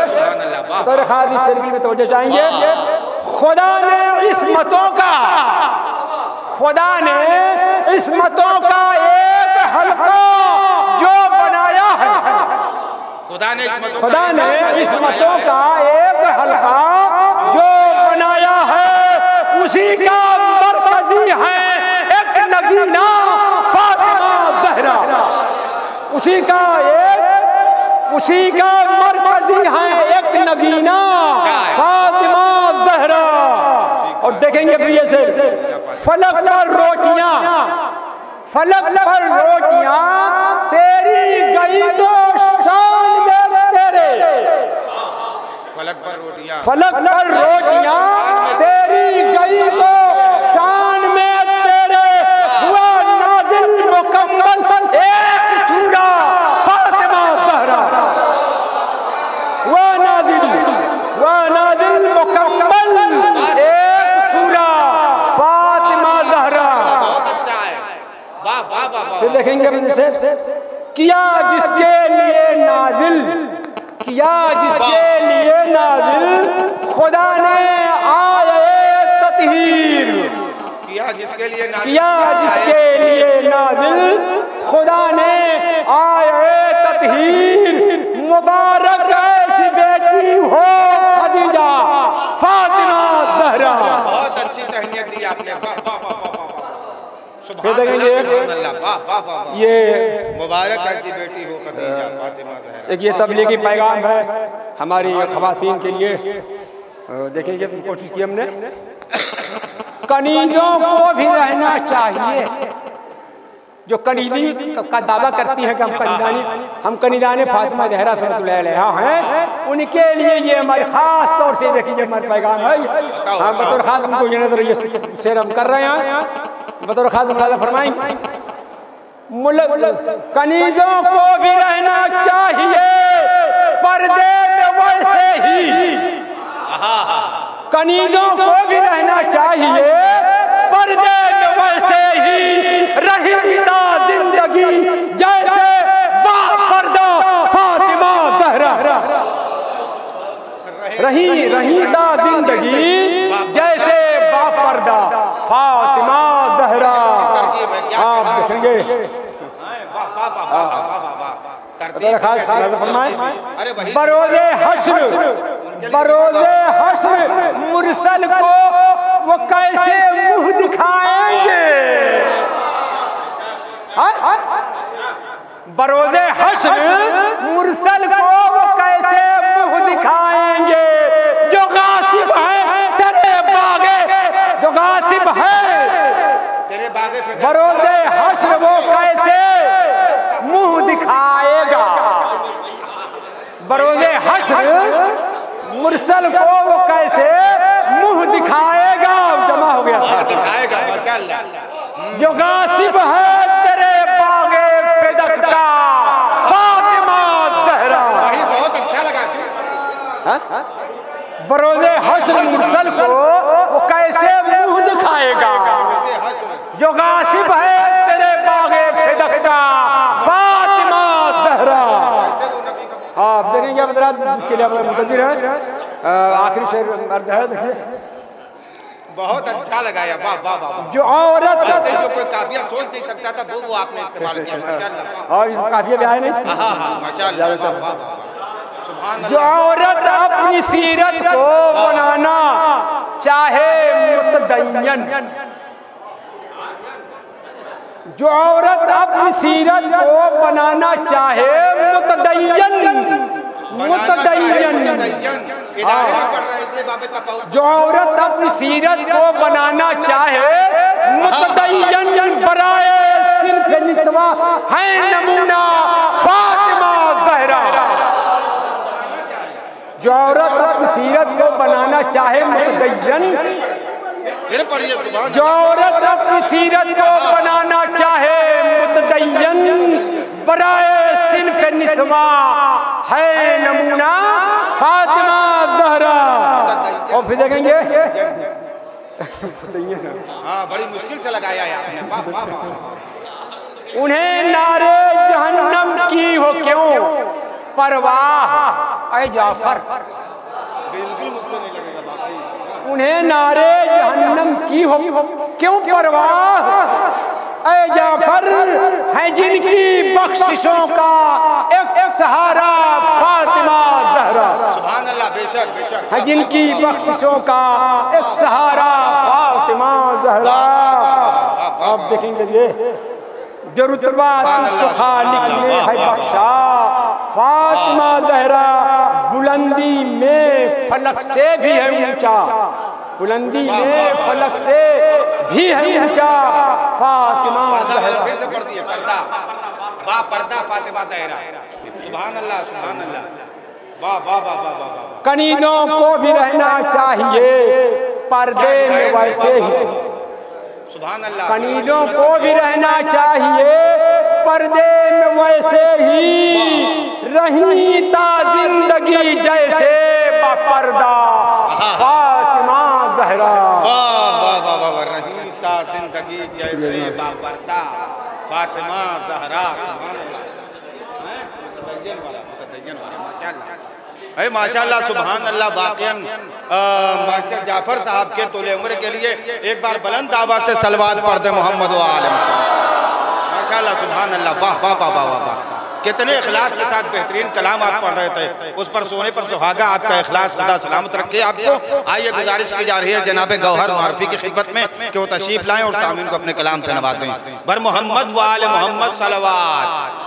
بطور خاص اس شرکی میں توجہ چاہیں گے۔ خدا نے عصمتوں کا خدا نے عصمتوں کا ایک حلقہ جو بنایا ہے۔ خدا نے خدا نے عصمتوں کا ایک حلقہ جو بنایا ہے۔ اسی کا مرکزی ہے ایک نگینہ فاطمہ زہرا اسی کا ایک اسی کا مرکزی ہے ایک نگینہ فاطمہ زہرا۔ اور دیکھیں گے پھر سے فلک پر روٹیاں فلک پر روٹیاں تیری گئی تو شان میں تیرے۔ فلک پر روٹیاں۔ فلک پر روٹیاں تیری گئی تو شان میں تیرے ہوا نازل مکمل ایک سورہ فاطمہ زہرا ہوا نازل ہوا نازل مکمل ایک سورہ فاطمہ زہرا بہت اچھا ہے واہ واہ دیکھیں گے ابھی سے کیا جس کے لیے نازل کیا جس کے لیے نازل خدا نے آئے تطہیر؟ کیا جس کے لیے نازل کیا جس کے لیے نازل خدا نے آئے تطہیر؟ مبارک ایسی بیٹی ہو خدیجہ فاطمہ زہرا بہت اچھی تہنیت دی آپ نے واہ واہ واہ واہ واہ پھر سبحان دیکھیں اللہ گے یہ مبارک ایسی بیٹی ہو خدیجہ فاطمہ زہرا۔ ایک یہ تبلیغی پیغام ہے ہماری خواتین کے لیے۔ دیکھیں گے کوشش کی ہم نے۔ کنیزوں کو بھی رہنا چاہیے۔ جو کنیزی کا دعویٰ کرتی ہیں کہ ہم کنیدانی ہم کنیدان فاطمہ صلی اللہ علیہ ہیں۔ ان کے لیے یہ ہماری خاص طور سے دیکھیے ہمارا پیغام ہے۔ ہم بطور خاص ان کو یہ نظر یہ ہم کر رہے ہیں۔ بطور خاص ملازہ فرمائیں، ملک کنیزوں کو بھی رہنا چاہیے، پردے میں ویسے ہی۔ کنیزوں کو بھی رہنا چاہیے، پردے میں ویسے ہی۔ رہی دا زندگی جیسے با پردہ فاطمہ زہرا۔ رہی رہی دا زندگی بروز حشر بروز حشر مرسل کو وہ کیسے منہ دکھائیں گے؟ ہاں؟ بروز حشر مرسل کو وہ کیسے منہ دکھائیں گے جو غاصب ہے تیرے باغے جو غاصب ہے تیرے باغے فدا بروز حشر وہ کیسے؟ منہ دکھائے گا۔ بروز حشر مرسل کو وہ کیسے؟ منہ دکھائے گا۔ جمع ہو گیا۔ جو غاصب ہے تیرے باغے فدق کا فاطمہ زہرا وہی بہت اچھا لگا کیوں بروز حشر مرسل کو وہ کیسے منہ دکھائے گا مجھے حسن جو غاصب ہے تیرے باغے فدق کا فاطمہ زہرا ایسے وہ نبی کا آپ دیکھیں گے حضرات اس کے لیے آپ منتظر ہیں۔ آخری شعر مرد ہے دیکھیے۔ بہت اچھا لگایا واہ واہ واہ واہ۔ جو عورت جو کوئی کافیہ سوچ نہیں سکتا تھا وہ وہ آپ نے استعمال کیا اور اس کافی بھی آئے نہیں۔ ہاں ہاں ماشاء اللہ واہ واہ واہ واہ۔ سبحان جو عورت اپنی سیرت کو بنانا چاہے متدین۔ جو عورت اپنی سیرت کو بنانا چاہے متدین۔ متدین۔ تفاوت۔ جو عورت اپنی سیرت کو بنانا چاہے متدین برائے صرف نسوا ہے نمونہ فاطمہ زہرا۔ جو عورت اپنی سیرت کو بنانا چاہے متدین۔ جو عورت اپنی سیرت کو بنانا چاہے متدین۔ برائے صنف نسوا ہے نمونہ فاطمہ زہرا۔ اور پھر دیکھیں گے۔ ہاں بڑی مشکل سے لگایا ہے آپ نے۔ واہ واہ واہ انہیں نعرے جہنم کی ہو کیوں؟ پرواہ اے جعفر۔ بالکل مجھ سے نہیں لگے گا باقی انہیں نعرے جہنم کی ہو کیوں؟ پرواہ۔ اے جعفر ہے جن کی بخششوں کا ایک سہارا فاطمہ زہرا۔ سبحان اللہ بے شک بے شک۔ ہے جن کی بخششوں کا ایک سہارا فاطمہ زہرا۔ آپ دیکھیں گے یہ جو رتبہ کو خالق نے ہے بخشا فاطمہ زہرا بلندی میں فلک سے بھی ہے اونچا۔ بلندی میں فلک سے بھی ہے اونچا فاطمہ پردہ پڑھ دیے پردہ با پردہ فاطمہ زہرا۔ سبحان اللہ سبحان اللہ۔ واہ واہ واہ واہ واہ کنیزوں کو بھی رہنا چاہیے پردے میں ویسے ہی۔ سبحان اللہ کنیزوں کو بھی رہنا چاہیے پردے میں ویسے ہی۔ رہی تا زندگی جیسے پردہ۔ فاطمہ زہرا واہ واہ واہ واہ واہ رہی تا زندگی جیسے با پردہ فاطمہ؟ متدین والا متدین والا ماشاءاللہ۔ اے ماشاءاللہ سبحان اللہ باقیاً ماسٹر جعفر صاحب کے طول عمر کے لیے ایک بار بلند آواز سے سلوات پڑھ دے محمد و عالم۔ ماشاءاللہ سبحان اللہ واہ واہ واہ واہ واہ۔ کتنے اخلاص کے ساتھ بہترین کلام آپ پڑھ رہے تھے؟ اس پر سونے پر سہاگا آپ کا اخلاص، خدا سلامت رکھے آپ کو۔ آئیے گزارش کی جا رہی ہے جناب گوہر معرفی کی خدمت میں کہ وہ تشریف لائیں اور سامعین کو اپنے کلام سے نوازیں۔ بر محمد وال محمد صلوات۔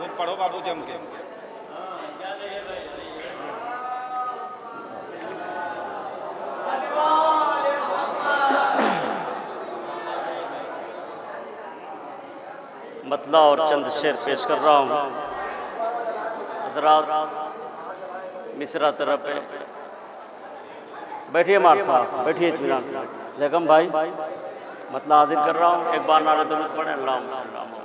خوب پڑھو بابو جی جم کے۔ مطلع اور چند شعر پیش کر رہا ہوں۔ حضرات مصرہ طرف پہ۔ بیٹھیے مار صاحب، بیٹھیے اطمینان سے۔ لیکم بھائی، مطلع حاضر کر رہا ہوں۔ ایک بار نعرہ درود پڑھیں۔ اللہ صلی اللہ علیہ وسلم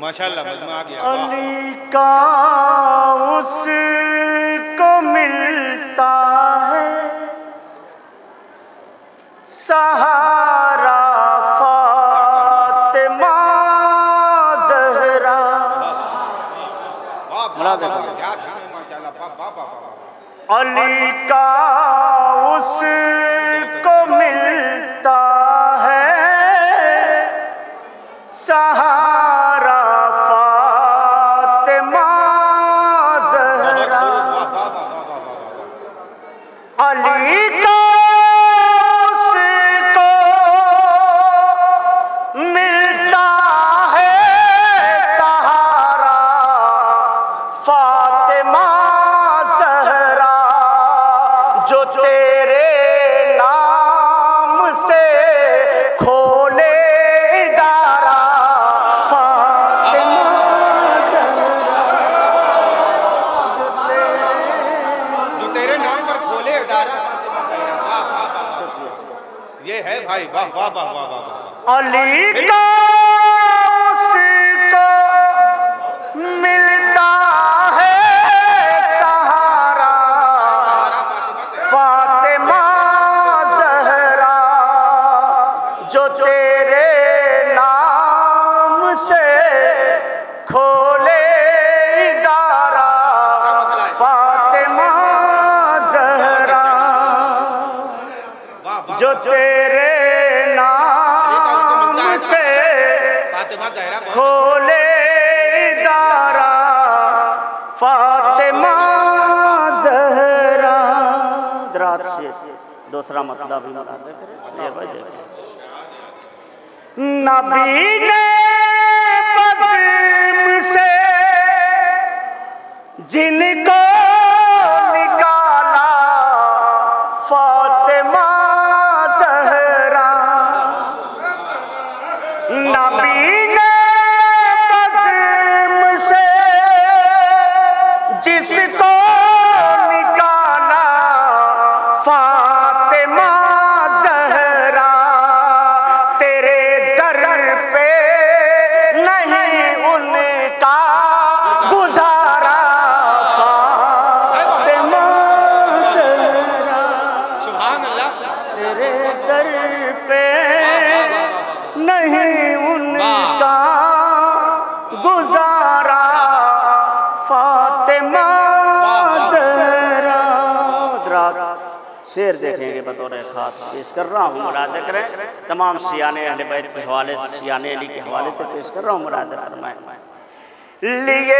ماشاءاللہ مجمع آ گیا واہ۔ علی کا اس کو ملتا ہے سہارا فاطمہ زہرا کیا تھا ماشاءاللہ علی کا اس دوسرا مطلب ہی مطلب کرے بھائی نبی نے بزم سے جن پیش کر رہا ہوں مراجہ کریں تمام سیانے اہل بیت کے حوالے سے، سیانے علی کے حوالے سے پیش کر رہا ہوں مراجہ فرمائیں لیے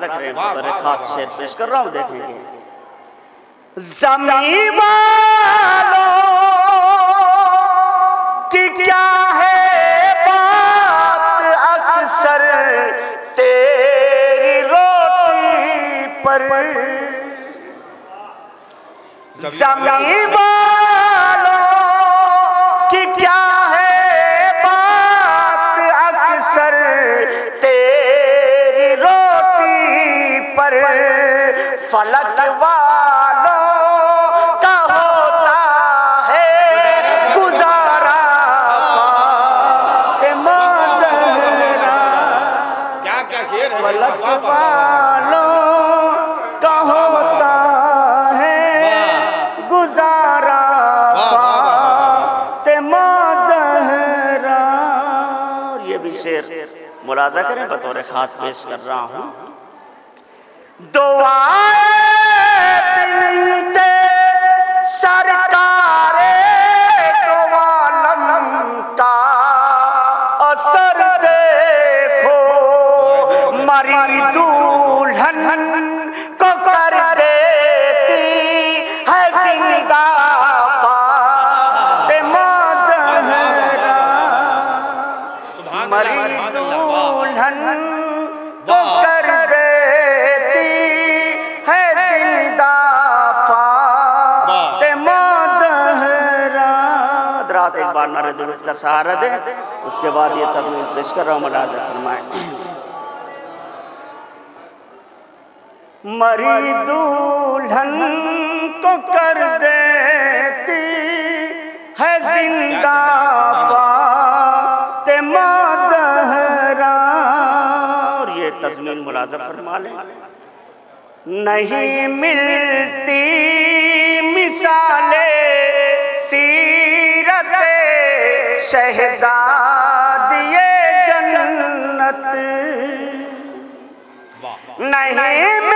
لگ رہے ہیں۔ بطور خاک شیر پیش کر رہا ہوں دیکھیں۔ گے زمین والوں کی کیا ہے بات؟ اکثر تیری روٹی پر۔ زمین والوں ملازہ کریں بطور خاص پیش کر رہا ہوں۔ دعائے کے بعد یہ تضمین پیش کر رہا ہوں ملازم فرمائیں مری دولہن کو کر دیتی ہے زندہ فاطمہ زہرا۔ اور یہ تضمین ملازم فرما لیں نہیں ملتی مثال سیرت شہزاد نہیں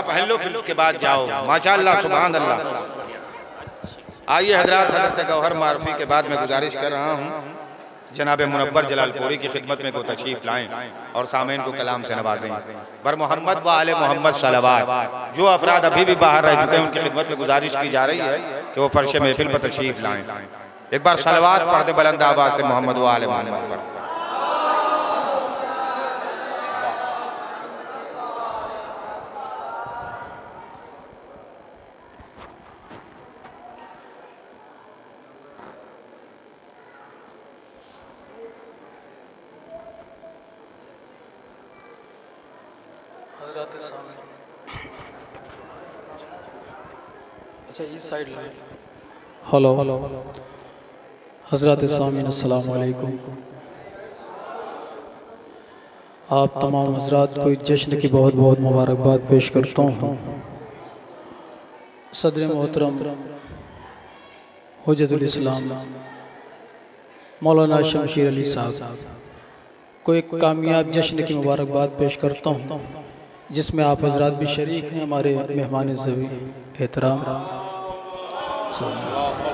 کپڑا پہن لو، پھر اس کے بعد جاؤ۔ ماشاءاللہ، سبحان اللہ۔ آئیے حضرات، حضرت گوہر معرفی کے بعد میں گزارش کر رہا ہوں۔ جناب منبر جلال پوری کی خدمت میں کو تشریف لائیں اور سامین کو کلام سے نوازیں۔ بر محمد و آل محمد صلوات۔ جو افراد ابھی بھی باہر رہ چکے ہیں، ان کی خدمت میں گزارش کی جا رہی ہے کہ وہ فرش محفل پر تشریف لائیں۔ ایک بار صلوات پڑھ دیں بلند آباد سے محمد و آل محمد پر۔ ہلو حضرات سامین السلام علیکم۔ آپ تمام حضرات کو جشن کی بہت بہت مبارکباد پیش کرتا ہوں۔ صدر محترم حجد علیہ السلام مولانا شمشیر علی صاحب کو ایک کامیاب جشن کی مبارکباد پیش کرتا ہوں، جس میں آپ حضرات بھی شریک ہیں، ہمارے مہمان زبی احترام۔ So.